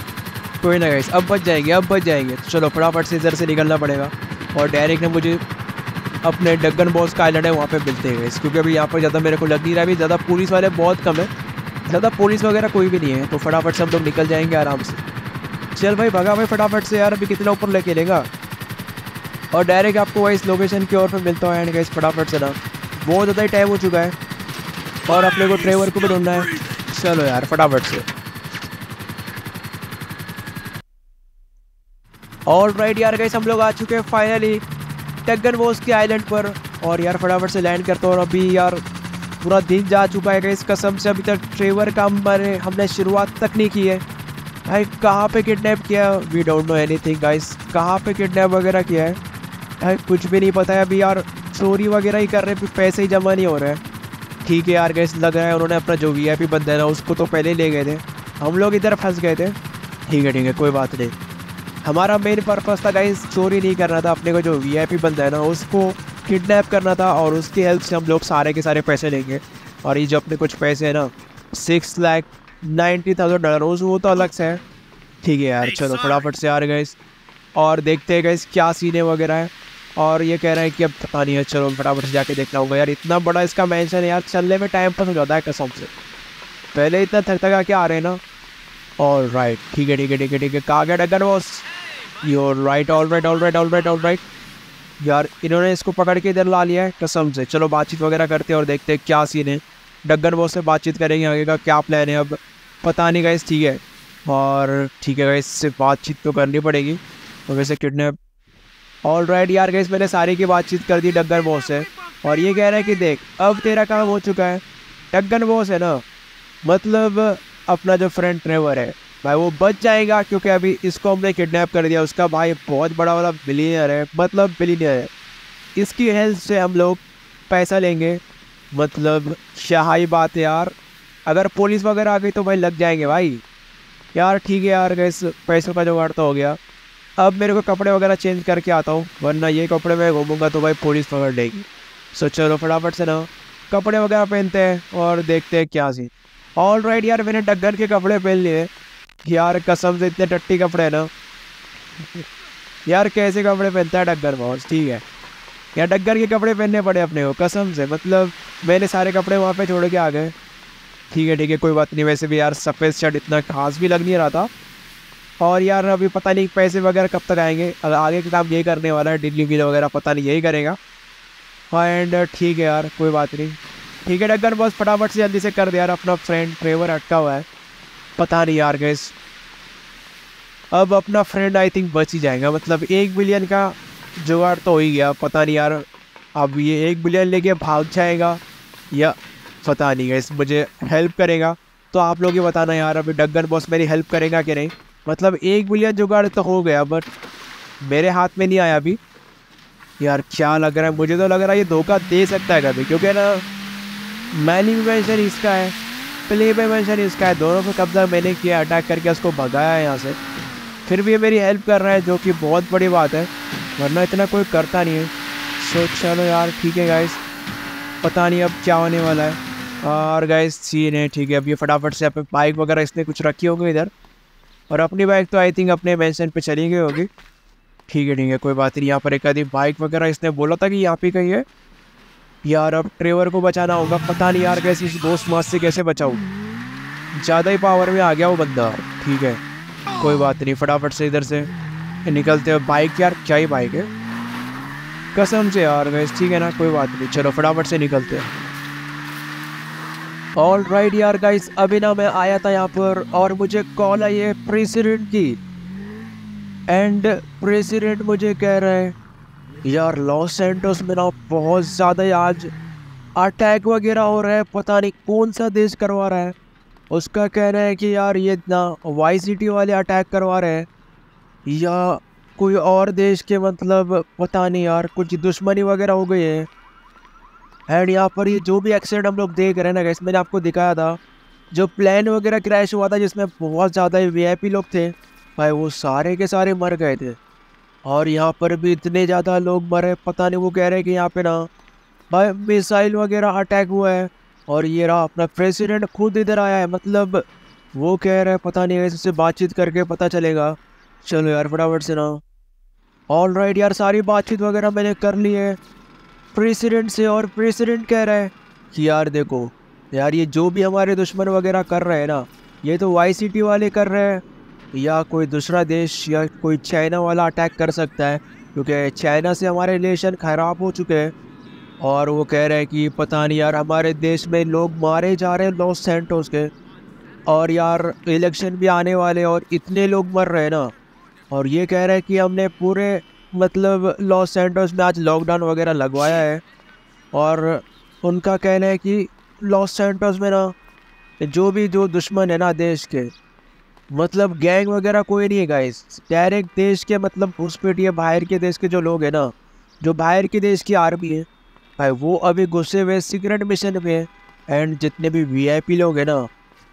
कोई ना गाइस अब बच जाएँगे, अब बच जाएँगे। चलो, फटाफट से इधर से निकलना पड़ेगा। और डायरेक्ट ने मुझे अपने डगन बॉस का आइलैंड है, वहाँ पे मिलते हैं क्योंकि अभी यहाँ पर ज़्यादा मेरे को लग नहीं रहा अभी ज़्यादा पुलिस वाले बहुत कम है। ज़्यादा पुलिस वगैरह कोई भी नहीं है तो फटाफट से हम लोग निकल जाएँगे आराम से। चल भाई, भगा भाई फटाफट से यार, अभी कितना ऊपर लेके लेगा? और डायरेक्ट आपको वही इस लोकेशन की ओर पर मिलता है एंड गाइस फटाफट से ना। बहुत ज़्यादा ही टाइम हो चुका है। और अपने को ड्राइवर को भी ढूंढना है। चलो यार, फटाफट से। और राइट यार गाइस हम लोग आ चुके हैं फाइनली टगन वोस के आइलैंड पर। और यार, फटाफट से लैंड करते और अभी यार पूरा दिन जा चुका है इस कसम से अभी तक ट्रेवर का हमारे, हमने शुरुआत तक नहीं की है। भाई, कहाँ पे किडनैप किया? We don't know anything guys कहाँ पे किडनैप वगैरह किया है? भाई, कुछ भी नहीं पता है। अभी यार, चोरी वगैरह ही कर रहे हैं पैसे ही जमा नहीं हो रहे हैं। ठीक है यार गैस लग रहा है उन्होंने अपना जो वी आई पी बंदा है ना, उसको तो पहले ले गए थे। हम लोग इधर फंस गए थे। ठीक है ठीक है, कोई बात नहीं। हमारा मेन पर्पज़ था गाइस चोरी नहीं करना था, अपने को जो वी आई बंदा है ना, उसको किडनैप करना था और उसकी हेल्प से हम लोग सारे के सारे पैसे लेंगे। और ये जो अपने कुछ पैसे हैं ना six lakh ninety thousand dollar उस वो तो अलग से है। ठीक है यार, चलो फटाफट से आ रहे गए और देखते हैं गए क्या सीने वगैरह है। और ये कह रहे हैं कि अब पता नहीं है, चलो फटाफट से जाके देखना होगा। यार इतना बड़ा इसका मैंशन है यार, चलने में टाइम पास हो जाता है कसम से। पहले इतना थक थका के आ रहे हैं ना ऑल राइट ठीक है ठीक है ठीक है ठीक है. कहा गया डगर boss your right all right all right all right all right यार, इन्होंने इसको पकड़ के इधर ला लिया है कसम से. चलो, बातचीत वगैरह करते हैं और देखते हैं क्या सीन है. डगन बॉस से बातचीत करेंगे आगे का, क्या प्लान है अब. पता नहीं गाइस ठीक है. और ठीक है गाइस से बातचीत तो करनी पड़ेगी. और वैसे किडनैप ऑल राइट यार गैस मैंने सारी की बातचीत कर दी डगन बॉस से. और ये कह रहा है कि देख, अब तेरा काम हो चुका है. डगन बॉस है ना. मतलब अपना जो फ्रेंड ट्रेवर है, भाई वो बच जाएगा क्योंकि अभी इसको हमने किडनैप कर दिया, उसका भाई बहुत बड़ा वाला बिलीनियर है मतलब बिलीनियर है। इसकी हेल्प से हम लोग पैसा लेंगे मतलब शाही बात है यार। अगर पुलिस वगैरह आ गई तो भाई लग जाएँगे भाई। यार ठीक है यार गैस पैसों का जुगाड़ तो हो गया। अब मेरे को कपड़े वगैरह चेंज करके आता हूँ, वरना ये कपड़े में घूमूँगा तो भाई पुलिस पकड़ लेगी। सो चलो फटाफट से ना, कपड़े वगैरह पहनते हैं और देखते हैं क्या सी ऑल राइट यार, मैंने डग्गन के कपड़े पहन लिए। यार, कसम से इतने टट्टी कपड़े हैं ना। यार, कैसे कपड़े पहनता है डग्गर बॉस ठीक है। यार डग्गर के कपड़े पहनने पड़े अपने को, कसम से। मतलब मैंने सारे कपड़े वहाँ पे छोड़ के आ गए। ठीक है ठीक है, कोई बात नहीं। वैसे भी यार, सफ़ेद शर्ट इतना खास भी लग नहीं रहा था। और यार, अभी पता नहीं पैसे वगैरह कब तक आएँगे। अगर आगे का काम यही करने वाला है डिलीवरी वगैरह पता नहीं यही करेगा। एंड ठीक है यार, कोई बात नहीं। ठीक है, डगन बॉस फटाफट से जल्दी से कर दे यार, अपना फ्रेंड ट्रेवर अटका हुआ है। पता नहीं यार गैस अब अपना फ्रेंड आई थिंक बच ही जाएगा। मतलब एक बिलियन का जुगाड़ तो हो ही गया, पता नहीं यार। अब ये एक बिलियन लेके भाग जाएगा या पता नहीं गैस मुझे हेल्प करेगा। तो आप लोग ही बताना यार, अभी डगन बॉस मेरी हेल्प करेगा कि नहीं? मतलब एक बिलियन जुगाड़ तो हो गया बट मेरे हाथ में नहीं आया अभी। यार, क्या लग रहा है? मुझे तो लग रहा है ये धोखा दे सकता है कभी, क्योंकि ना मैली भी मेंशन इसका है। प्ले भी मेंशन इसका है। दोनों पे कब्जा मैंने किया अटैक करके उसको भगाया यहाँ से। फिर भी ये मेरी हेल्प कर रहा है, जो कि बहुत बड़ी बात है। वरना इतना कोई करता नहीं है। सो चलो यार, ठीक है गाइस पता नहीं अब क्या होने वाला है। और गाइस सीन है, ठीक है। अब ये फटाफट से अपने बाइक वगैरह इसने कुछ रखी होगी इधर। और अपनी बाइक तो आई थिंक अपने मेंशन पे चली गई होगी। ठीक है ठीक है, कोई बात नहीं। यहाँ पर एक आधी बाइक वगैरह इसने बोला था कि यहाँ पे कहीं है। यार, अब ट्रेवर को बचाना होगा। पता नहीं यार कैसे इस दोस्त मास से कैसे बचाऊँ। ज़्यादा ही पावर में आ गया वो बंदा। ठीक है, कोई बात नहीं, फटाफट से इधर से निकलते हो। बाइक यार, क्या ही बाइक है। कसम से यार गैस ठीक है ना, कोई बात नहीं। चलो, फटाफट से निकलते हैं। ऑल राइट यार गाइस अभी ना मैं आया था यहाँ पर और मुझे कॉल आई है प्रेसिडेंट की। एंड प्रेसिडेंट मुझे कह रहे हैं यार लॉस सेंटोस में ना बहुत ज़्यादा आज अटैक वगैरह हो रहा है। पता नहीं कौन सा देश करवा रहा है। उसका कहना है कि यार, ये ना वाई सिटी वाले अटैक करवा रहे हैं। या कोई और देश के मतलब पता नहीं यार, कुछ दुश्मनी वगैरह हो गई है। एंड यहाँ पर ये जो भी एक्सीडेंट हम लोग देख रहे हैं ना गैस मैंने आपको दिखाया था। जो प्लेन वगैरह क्रैश हुआ था, जिसमें बहुत ज़्यादा वीआईपी लोग थे। भाई वो सारे के सारे मर गए थे। और यहाँ पर भी इतने ज़्यादा लोग मरे, पता नहीं वो कह रहे हैं कि यहाँ पे ना, भाई मिसाइल वगैरह अटैक हुआ है और ये रहा अपना प्रेसिडेंट खुद इधर आया है मतलब वो कह रहा है, पता नहीं ऐसे से बातचीत करके पता चलेगा। चलो यार, फटाफट से ना। ऑल राइट यार, सारी बातचीत वगैरह मैंने कर ली है। प्रेसिडेंट से और प्रेसिडेंट कह रहा है कि यार देखो, यार ये जो भी हमारे दुश्मन वगैरह कर रहे हैं ना, ये तो वाई वाले कर रहे हैं। या कोई दूसरा देश या कोई चाइना वाला अटैक कर सकता है, क्योंकि चाइना से हमारे रिलेशन ख़राब हो चुके हैं। और वो कह रहे हैं कि पता नहीं यार, हमारे देश में लोग मारे जा रहे हैं लॉस सेंटोस के। और यार इलेक्शन भी आने वाले और इतने लोग मर रहे हैं ना। और ये कह रहे हैं कि हमने पूरे मतलब लॉस सेंटोस में आज लॉकडाउन वगैरह लगवाया है। और उनका कहना है कि लॉस सेंटोस में ना, जो भी, जो दुश्मन है ना देश के मतलब गैंग वगैरह कोई नहीं है गाइस डायरेक्ट देश के मतलब घुसपैठिए बाहर के देश के जो लोग हैं ना, जो बाहर के देश की आर्मी है, भाई, वो अभी घुसे हुए सीक्रेट मिशन है एंड जितने भी वीआईपी लोग हैं ना,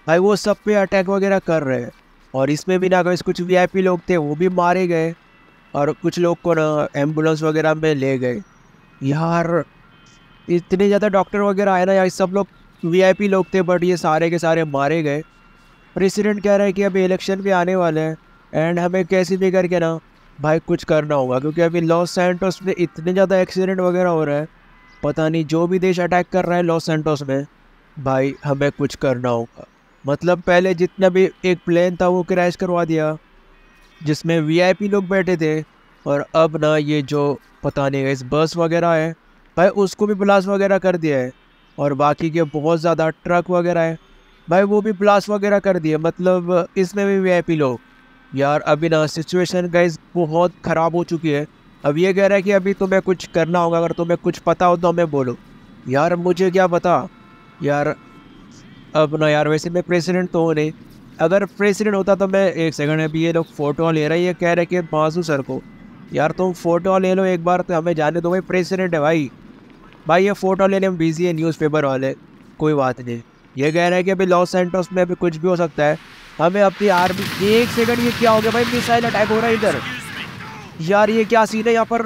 भाई, वो सब पे अटैक वगैरह कर रहे हैं. और इसमें भी ना गाइस कुछ वीआईपी लोग थे, वो भी मारे गए, और कुछ लोग को ना एंबुलेंस वगैरह में ले गए. यार, इतने ज़्यादा डॉक्टर वगैरह आए ना, यार, सब लोग वीआईपी लोग थे बट ये सारे के सारे मारे गए. प्रेसिडेंट कह रहा है कि अभी इलेक्शन भी आने वाले हैं एंड हमें कैसे भी करके ना, भाई कुछ करना होगा, क्योंकि अभी लॉस सेंटोस में इतने ज़्यादा एक्सीडेंट वगैरह हो रहा है, पता नहीं जो भी देश अटैक कर रहा है लॉस सेंटोस में, भाई हमें कुछ करना होगा। मतलब पहले जितना भी एक प्लेन था वो क्रैश करवा दिया, जिसमें वीआईपी लोग बैठे थे, और अब ना ये जो, पता नहीं, इस बस वगैरह है, भाई उसको भी ब्लास्ट वगैरह कर दिया है, और बाकी के बहुत ज़्यादा ट्रक वगैरह है भाई वो भी ब्लास्ट वगैरह कर दिए मतलब इसमें भी वी लोग। यार, अभी ना सिचुएशन गाइज़ बहुत ख़राब हो चुकी है। अब ये कह रहा है कि अभी तुम्हें कुछ करना होगा, अगर तुम्हें कुछ पता हो तो हमें बोलो। यार, मुझे क्या पता? यार, अब ना यार, वैसे मैं प्रेसिडेंट तो हूँ नहीं। अगर प्रेसिडेंट होता तो मैं एक सेकंड अभी ये लोग फ़ोटो ले रहे है, ये कह रहे कि मासू सर को। यार, तुम फ़ोटो ले लो, एक बार तो हमें जाने दो भाई प्रेसिडेंट है भाई। भाई, ये फ़ोटो लेने में बिज़ी है न्यूज़पेपर वाले। कोई बात नहीं। ये कह रहे हैं कि अभी लॉस सेंटोस में अभी कुछ भी हो सकता है। हमें अपनी आर्मी एक सेकंड ये क्या हो गया भाई? मिसाइल अटैक हो रहा है इधर। यार, ये क्या सीन है? यहाँ पर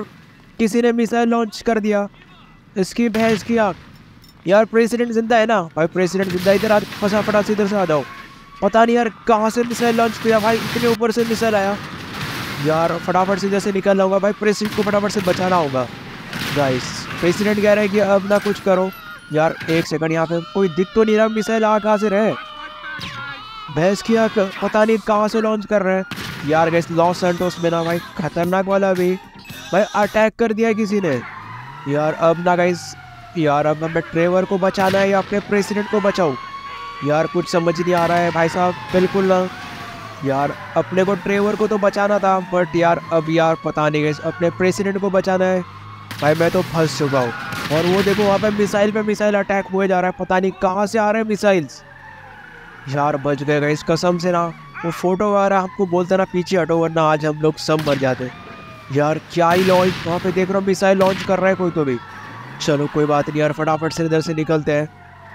किसी ने मिसाइल लॉन्च कर दिया। इसकी भैंस की आग। यार प्रेसिडेंट ज़िंदा है ना? भाई प्रेसिडेंट ज़िंदा इधर। आ फंसा फटा से इधर से आ जाओ। पता नहीं यार, कहाँ से मिसाइल लॉन्च किया भाई? इतने ऊपर से मिसाइल आया। यार, फटाफट से इधर से निकलना होगा भाई। प्रेसिडेंट को फटाफट से बचाना होगा। गाइस प्रेसिडेंट कह रहे हैं कि अब ना कुछ करो। यार, एक सेकंड यहाँ पे, कोई दिख तो नहीं रहा मिसाइल आ कहाँ से रहे भैंस की आग पता नहीं कहाँ से लॉन्च कर रहे हैं। यार गैस लॉस सेंटोस में ना भाई, खतरनाक वाला भी भाई अटैक कर दिया किसी ने। यार, अब ना गाइस यार, अब हमें ट्रेवर को बचाना है या अपने प्रेसिडेंट को बचाऊं? यार, कुछ समझ नहीं आ रहा है भाई साहब, बिल्कुल ना। यार, अपने को ट्रेवर को तो बचाना था बट यार, अब यार, पता नहीं गई अपने प्रेसिडेंट को बचाना है। भाई, मैं तो फंस चुका हूँ। और वो देखो वहाँ पे मिसाइल पे मिसाइल अटैक हुए जा रहा है। पता नहीं कहाँ से आ रहे हैं मिसाइल्स। यार, बच गए इस कसम से ना। वो फ़ोटो वगैरह हमको बोलते ना, पीछे हटो, वरना आज हम लोग सब मर जाते यार, क्या ही लॉन्च वहाँ पे देख रहा हूँ मिसाइल लॉन्च कर रहा है कोई तो भी। चलो, कोई बात नहीं यार, फटाफट से इधर से निकलते हैं।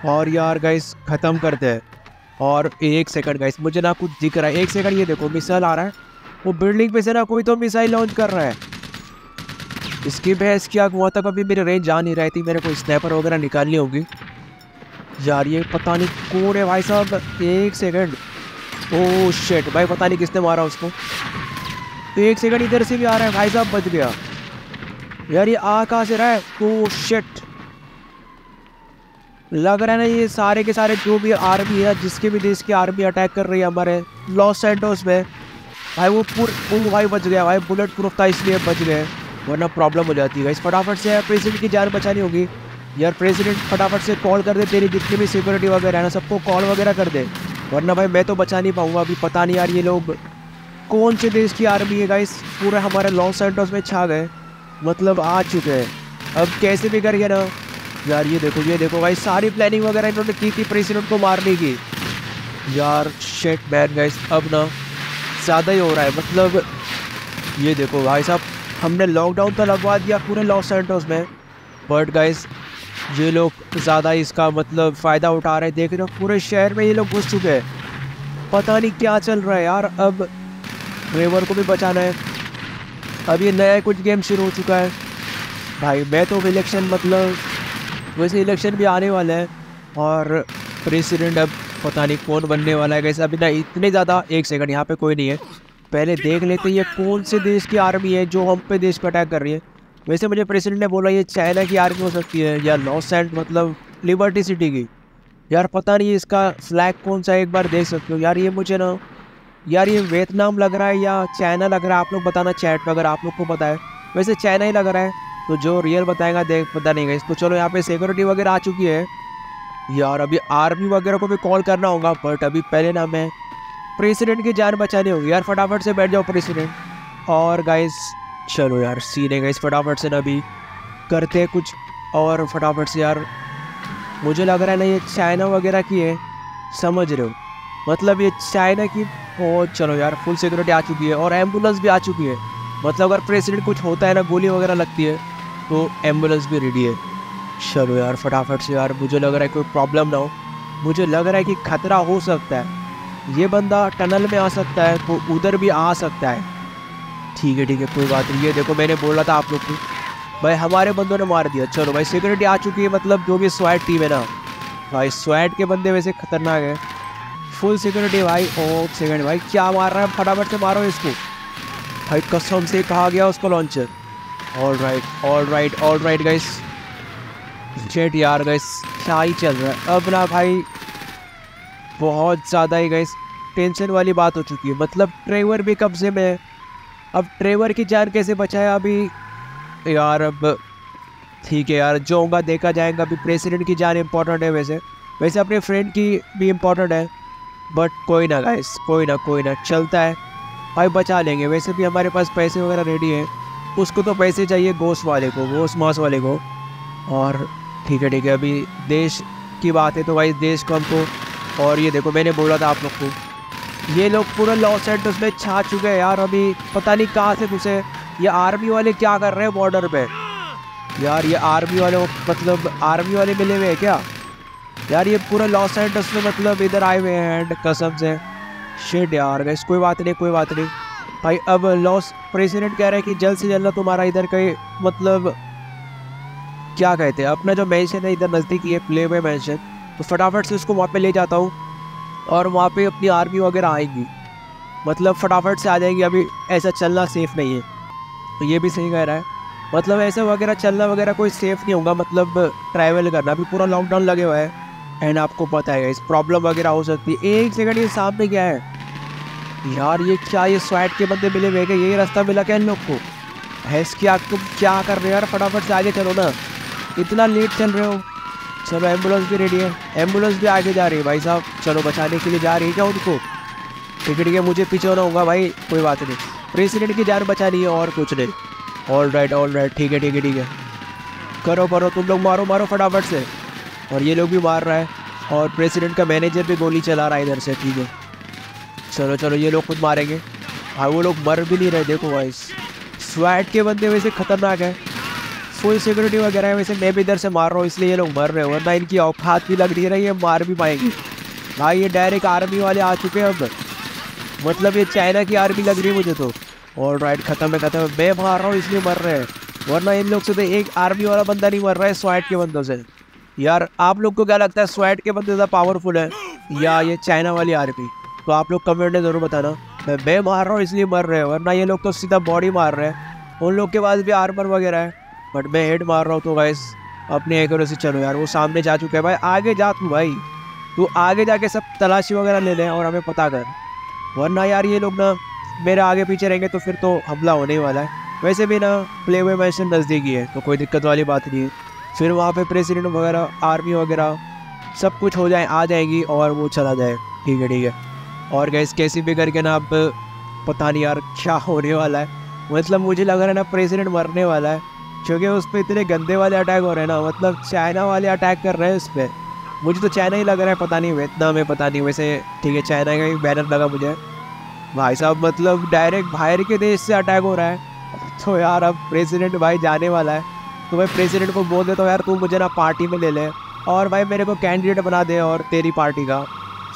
और यार गाइस ख़त्म करते हैं। और एक सेकंड गाइस मुझे ना कुछ दिख रहा है। एक सेकंड ये देखो मिसाइल आ रहा है। वो बिल्डिंग पे से ना कोई तो मिसाइल लॉन्च कर रहा है। इसकी भैंस की आग वहाँ तक अभी मेरी रेंज जा नहीं रही थी, मेरे को स्नैपर वगैरह निकालनी होगी। यार, ये पता नहीं कौन है भाई साहब, एक सेकंड ओ शेट भाई पता नहीं किसने मारा उसको। एक सेकंड इधर से भी आ रहा है, भाई साहब, बच गया। यार, ये आ कहाँ से रहा है? ओ शिट लग रहा है ना, ये सारे के सारे जो भी आर्मी है, जिसके भी देश की आर्मी अटैक कर रही है हमारे लॉस सेंटोस में। भाई, वो पूर भाई बच गया, भाई बुलेट प्रूफ था, इसलिए बच गए। वरना प्रॉब्लम हो जाती है इस फटाफट से प्रेसिडेंट की जान बचानी होगी। यार प्रेसिडेंट फटाफट से कॉल कर दे, तेरी जितनी भी सिक्योरिटी वगैरह है ना, सबको कॉल वगैरह कर दे। वरना भाई मैं तो बचा नहीं पाऊँगा अभी, पता नहीं यार ये लोग कौन से देश की आर्मी है गाइस पूरे हमारे लॉस सेंटोस में छा गए। मतलब आ चुके हैं। अब कैसे भी करके ना। यार ये देखो ये देखो भाई सारी प्लानिंग वगैरह इन्होंने की थी प्रेसिडेंट को मारने की। यार शेट मैन गाइस अब ना ज़्यादा ही हो रहा है। मतलब ये देखो भाई साहब हमने लॉकडाउन तो लगवा दिया पूरे लॉस सेंटर्स में बट गाइस ये लोग ज़्यादा इसका मतलब फ़ायदा उठा रहे हैं। देख रहे हो, पूरे शहर में ये लोग घुस चुके हैं। पता नहीं क्या चल रहा है यार, अब ड्रेवर को भी बचाना है। अब ये नया कुछ गेम शुरू हो चुका है। भाई, मैं तो इलेक्शन मतलब वैसे इलेक्शन भी आने वाला है, और प्रेसिडेंट अब पता नहीं कौन बनने वाला है। कैसे अभी ना इतने ज़्यादा, एक सेकंड यहाँ पे कोई नहीं है। पहले देख लेते ये कौन से देश की आर्मी है जो हम पे देश पे अटैक कर रही है? वैसे मुझे प्रेसिडेंट ने बोला, ये चाइना की आर्मी हो सकती है या लॉस एंड मतलब लिबर्टी सिटी की। यार पता नहीं इसका फ्लैग कौन सा है, एक बार देख सकते हो। यार ये मुझे ना, यार ये वियतनाम लग रहा है या चाइना लग रहा है? आप लोग बताना चैट में अगर आप लोग को पता है। वैसे चाइना ही लग रहा है तो जो रियल बताएगा, देख, पता नहीं गई तो चलो यहाँ पे सिक्योरिटी वगैरह आ चुकी है। यार अभी आर्मी वगैरह को भी कॉल करना होगा बट अभी पहले ना मैं प्रेसिडेंट की जान बचानी होगी यार, फटाफट से बैठ जाओ प्रेसिडेंट। और गाइस चलो यार, सीने गाइस फटाफट से ना अभी करते हैं कुछ, और फटाफट से यार, मुझे लग रहा है ना ये चाइना वगैरह की है, समझ रहे हो? मतलब ये चाइना की, ओ, चलो यार फुल सिक्योरिटी आ चुकी है, और एंबुलेंस भी आ चुकी है। मतलब अगर प्रेसिडेंट कुछ होता है ना, गोली वगैरह लगती है तो एंबुलेंस भी रेडी है। चलो यार, फटाफट से यार, मुझे लग रहा है कोई प्रॉब्लम ना हो। मुझे लग रहा है कि खतरा हो सकता है। ये बंदा टनल में आ सकता है तो उधर भी आ सकता है। ठीक है ठीक है, कोई बात नहीं। ये देखो, मैंने बोला था आप लोग को, भाई हमारे बंदों ने मार दिया। चलो भाई सिक्योरिटी आ चुकी है मतलब जो भी स्वैट टीम है ना। भाई स्वैट के बंदे वैसे खतरनाक है। फुल सिक्योरिटी भाई ओ सेकंड भाई, क्या मार रहा है? फटाफट से मारो इसको। भाई, कसम से कहा गया उसको launcher all right all right all right guys jet यार गाइस क्या ही चल रहा है। अब ना भाई बहुत ज़्यादा ही गाइस टेंशन वाली बात हो चुकी है। मतलब ट्रेवर भी कब्जे में है अब ट्रेवर की जान कैसे बचाए अभी? यार अब ठीक है यार जो होगा देखा जाएगा। अभी प्रेसिडेंट की जान इम्पोर्टेंट है वैसे। वैसे अपने फ्रेंड की भी इम्पोर्टेंट है। बट कोई ना गाइस कोई ना कोई ना, चलता है। भाई बचा लेंगे। वैसे भी हमारे पास पैसे वगैरह रेडी हैं। उसको तो पैसे चाहिए गोश्त वाले को गोश्त मांस वाले को। और ठीक है ठीक है, अभी देश की बात है तो भाई देश को हमको और ये देखो, मैंने बोला था आप लोग को। ये लोग पूरा लॉस एंटस में छा चुके हैं यार, अभी पता नहीं कहाँ से घुसे ये आर्मी वाले क्या कर रहे हैं बॉर्डर पे? यार, ये आर्मी वाले मतलब आर्मी वाले मिले हुए हैं क्या? यार, ये पूरा लॉस एंडस में मतलब इधर आए हुए हैं एंड कसम से। शेड यार गैस कोई बात नहीं, कोई बात नहीं। भाई, अब लॉस प्रेसिडेंट कह रहे हैं कि जल्द से जल्द तुम्हारा इधर कहीं मतलब क्या कहते हैं, अपना जो मैंशन है इधर नज़दीक ये प्ले वे मैंशन तो फटाफट से उसको वहाँ पे ले जाता हूँ और वहाँ पे अपनी आर्मी वगैरह आएगी। मतलब फटाफट से आ जाएँगी, अभी ऐसा चलना सेफ़ नहीं है। तो ये भी सही कह रहा है। मतलब ऐसे वगैरह चलना वगैरह कोई सेफ़ नहीं होगा मतलब ट्रैवल करना। अभी पूरा लॉकडाउन लगे हुआ है। एंड आपको पता है, इस प्रॉब्लम वगैरह हो सकती है। एक सेकंड ये सामने क्या है। यार, ये क्या, ये स्वैट के बंदे मिले हुए हैं यही रास्ता मिला क्या इन लोग को? भैंस क्या तुम क्या कर रहे हो यार? फटाफट से आगे चलो ना। इतना लेट चल रहे हो। चलो एंबुलेंस भी रेडी है। एंबुलेंस भी आगे जा रही है भाई साहब। चलो बचाने के लिए जा रही है क्या उनको? ठीक है मुझे पीछे होना होगा भाई, कोई बात नहीं। प्रेसिडेंट की जान बचानी है और कुछ नहीं। ऑल राइट ऑल राइट ठीक है ठीक है ठीक है। करो करो, तुम लोग मारो मारो फटाफट से। और ये लोग भी मार रहा है। और प्रेसिडेंट का मैनेजर भी गोली चला रहा है इधर से, ठीक है। चलो चलो, ये लोग खुद मारेंगे। हाँ वो लोग मर भी नहीं रहे, देखो भाई स्वैट के बंदे वैसे खतरनाक है। फुल सिक्योरिटी वगैरह है, वैसे मैं भी इधर से मार रहा हूँ, इसलिए ये लोग मर रहे हैं। वरना इनकी औकात भी लग नहीं रही है, मार भी पाएँगे। भाई, ये डायरेक्ट आर्मी वाले आ चुके हैं अब। मतलब ये चाइना की आर्मी लग रही है मुझे तो। और राइट ख़त्म है, ख़त्म मैं मार रहा हूँ, इसलिए मर रहे हैं। वरना इन लोग से तो एक आर्मी वाला बंदा नहीं मर रहा है स्वैट के बंदों से। यार, आप लोग को क्या लगता है स्वैट के बंदे ज़्यादा पावरफुल है? या ये चाइना वाली आर्मी तो आप लोग कमेंट में ज़रूर बताना। मैं मार रहा हूँ, इसलिए मर रहे हैं। वरना ये लोग तो सीधा बॉडी मार रहे हैं। उन लोग के पास भी आर्मर वगैरह है। बट मैं हेड मार रहा हूँ तो गाइस अपने एक्यूरेसी चलो यार। वो सामने जा चुके हैं भाई। आगे जा तू भाई। तू आगे जाके सब तलाशी वगैरह ले लें और हमें पता कर। वरना यार ये लोग ना मेरे आगे पीछे रहेंगे तो फिर तो हमला होने ही वाला है। वैसे भी ना प्ले वे मैशन नज़दीकी है तो कोई दिक्कत वाली बात नहीं है। फिर वहाँ पे प्रेसिडेंट वगैरह आर्मी वगैरह, सब कुछ हो जाए, आ जाएगी और वो चला जाए। ठीक है ठीक है। और गैस कैसी भी करके ना अब पता नहीं यार क्या होने वाला है। मतलब मुझे लग रहा है ना प्रेसिडेंट मरने वाला है। क्योंकि उस पर इतने गंदे वाले अटैक हो रहे हैं ना मतलब चाइना वाले अटैक कर रहे हैं उस पर मुझे तो चाइना ही लग रहा है, पता नहीं वियतनाम में पता नहीं, वैसे ठीक है चाइना का ही बैनर लगा मुझे। भाई साहब मतलब डायरेक्ट बाहर के देश से अटैक हो रहा है। तो यार, अब प्रेसिडेंट भाई जाने वाला है। तो मैं प्रेसिडेंट को बोल देता हूँ, यार, तू मुझे ना पार्टी में ले ले और भाई मेरे को कैंडिडेट बना दे और तेरी पार्टी का।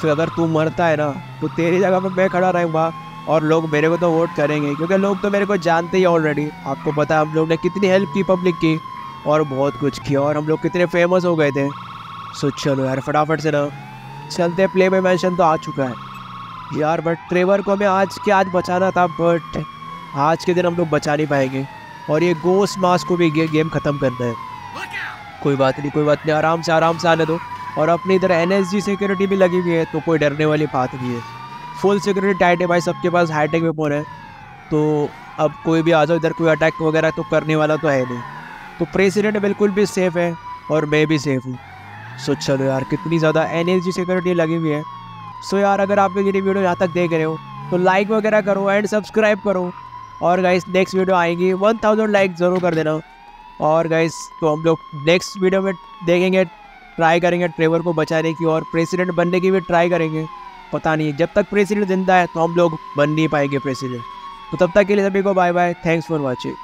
फिर अगर तू मरता है ना तो तेरी जगह पर मैं खड़ा रहूँगा। और लोग मेरे को तो वोट करेंगे क्योंकि लोग तो मेरे को जानते ही ऑलरेडी आपको पता है हम लोग ने कितनी हेल्प की पब्लिक की और बहुत कुछ किया और हम लोग कितने फ़ेमस हो गए थे। सो चलो यार फटाफट से ना चलते प्ले में मैंशन तो आ चुका है। यार बट ट्रेवर को हमें आज के आज बचाना था बट आज के दिन हम लोग बचा नहीं पाएँगे। और ये गोस्ट मास्क को भी गे, गेम ख़त्म करना है। कोई बात नहीं कोई बात नहीं आराम से आराम से आने दो। और अपनी इधर एनएसजी सिक्योरिटी भी लगी हुई है तो कोई डरने वाली बात नहीं है। फुल सिक्योरिटी टाइट है भाई, सबके पास हाईटेक वेपन है। तो अब कोई भी आ जाओ, इधर कोई अटैक वगैरह तो करने वाला तो है नहीं। तो प्रेसिडेंट बिल्कुल भी सेफ़ है और मैं भी सेफ़ हूँ। सो चलो यार, कितनी ज़्यादा एन सिक्योरिटी लगी हुई है। सो यार, अगर आप मेरी वीडियो यहाँ तक देख रहे हो तो लाइक वगैरह करो एंड सब्सक्राइब करो। और गाइस नेक्स्ट वीडियो आएगी वन थाउज़ेंड लाइक ज़रूर कर देना। और गाइस तो हम लोग नेक्स्ट वीडियो में देखेंगे ट्राई करेंगे ट्रेवर को बचाने की और प्रेसिडेंट बनने की भी ट्राई करेंगे। पता नहीं, जब तक प्रेसिडेंट ज़िंदा है तो हम लोग बन नहीं पाएँगे प्रेसिडेंट। तो तब तक के लिए सभी को bye bye thanks for watching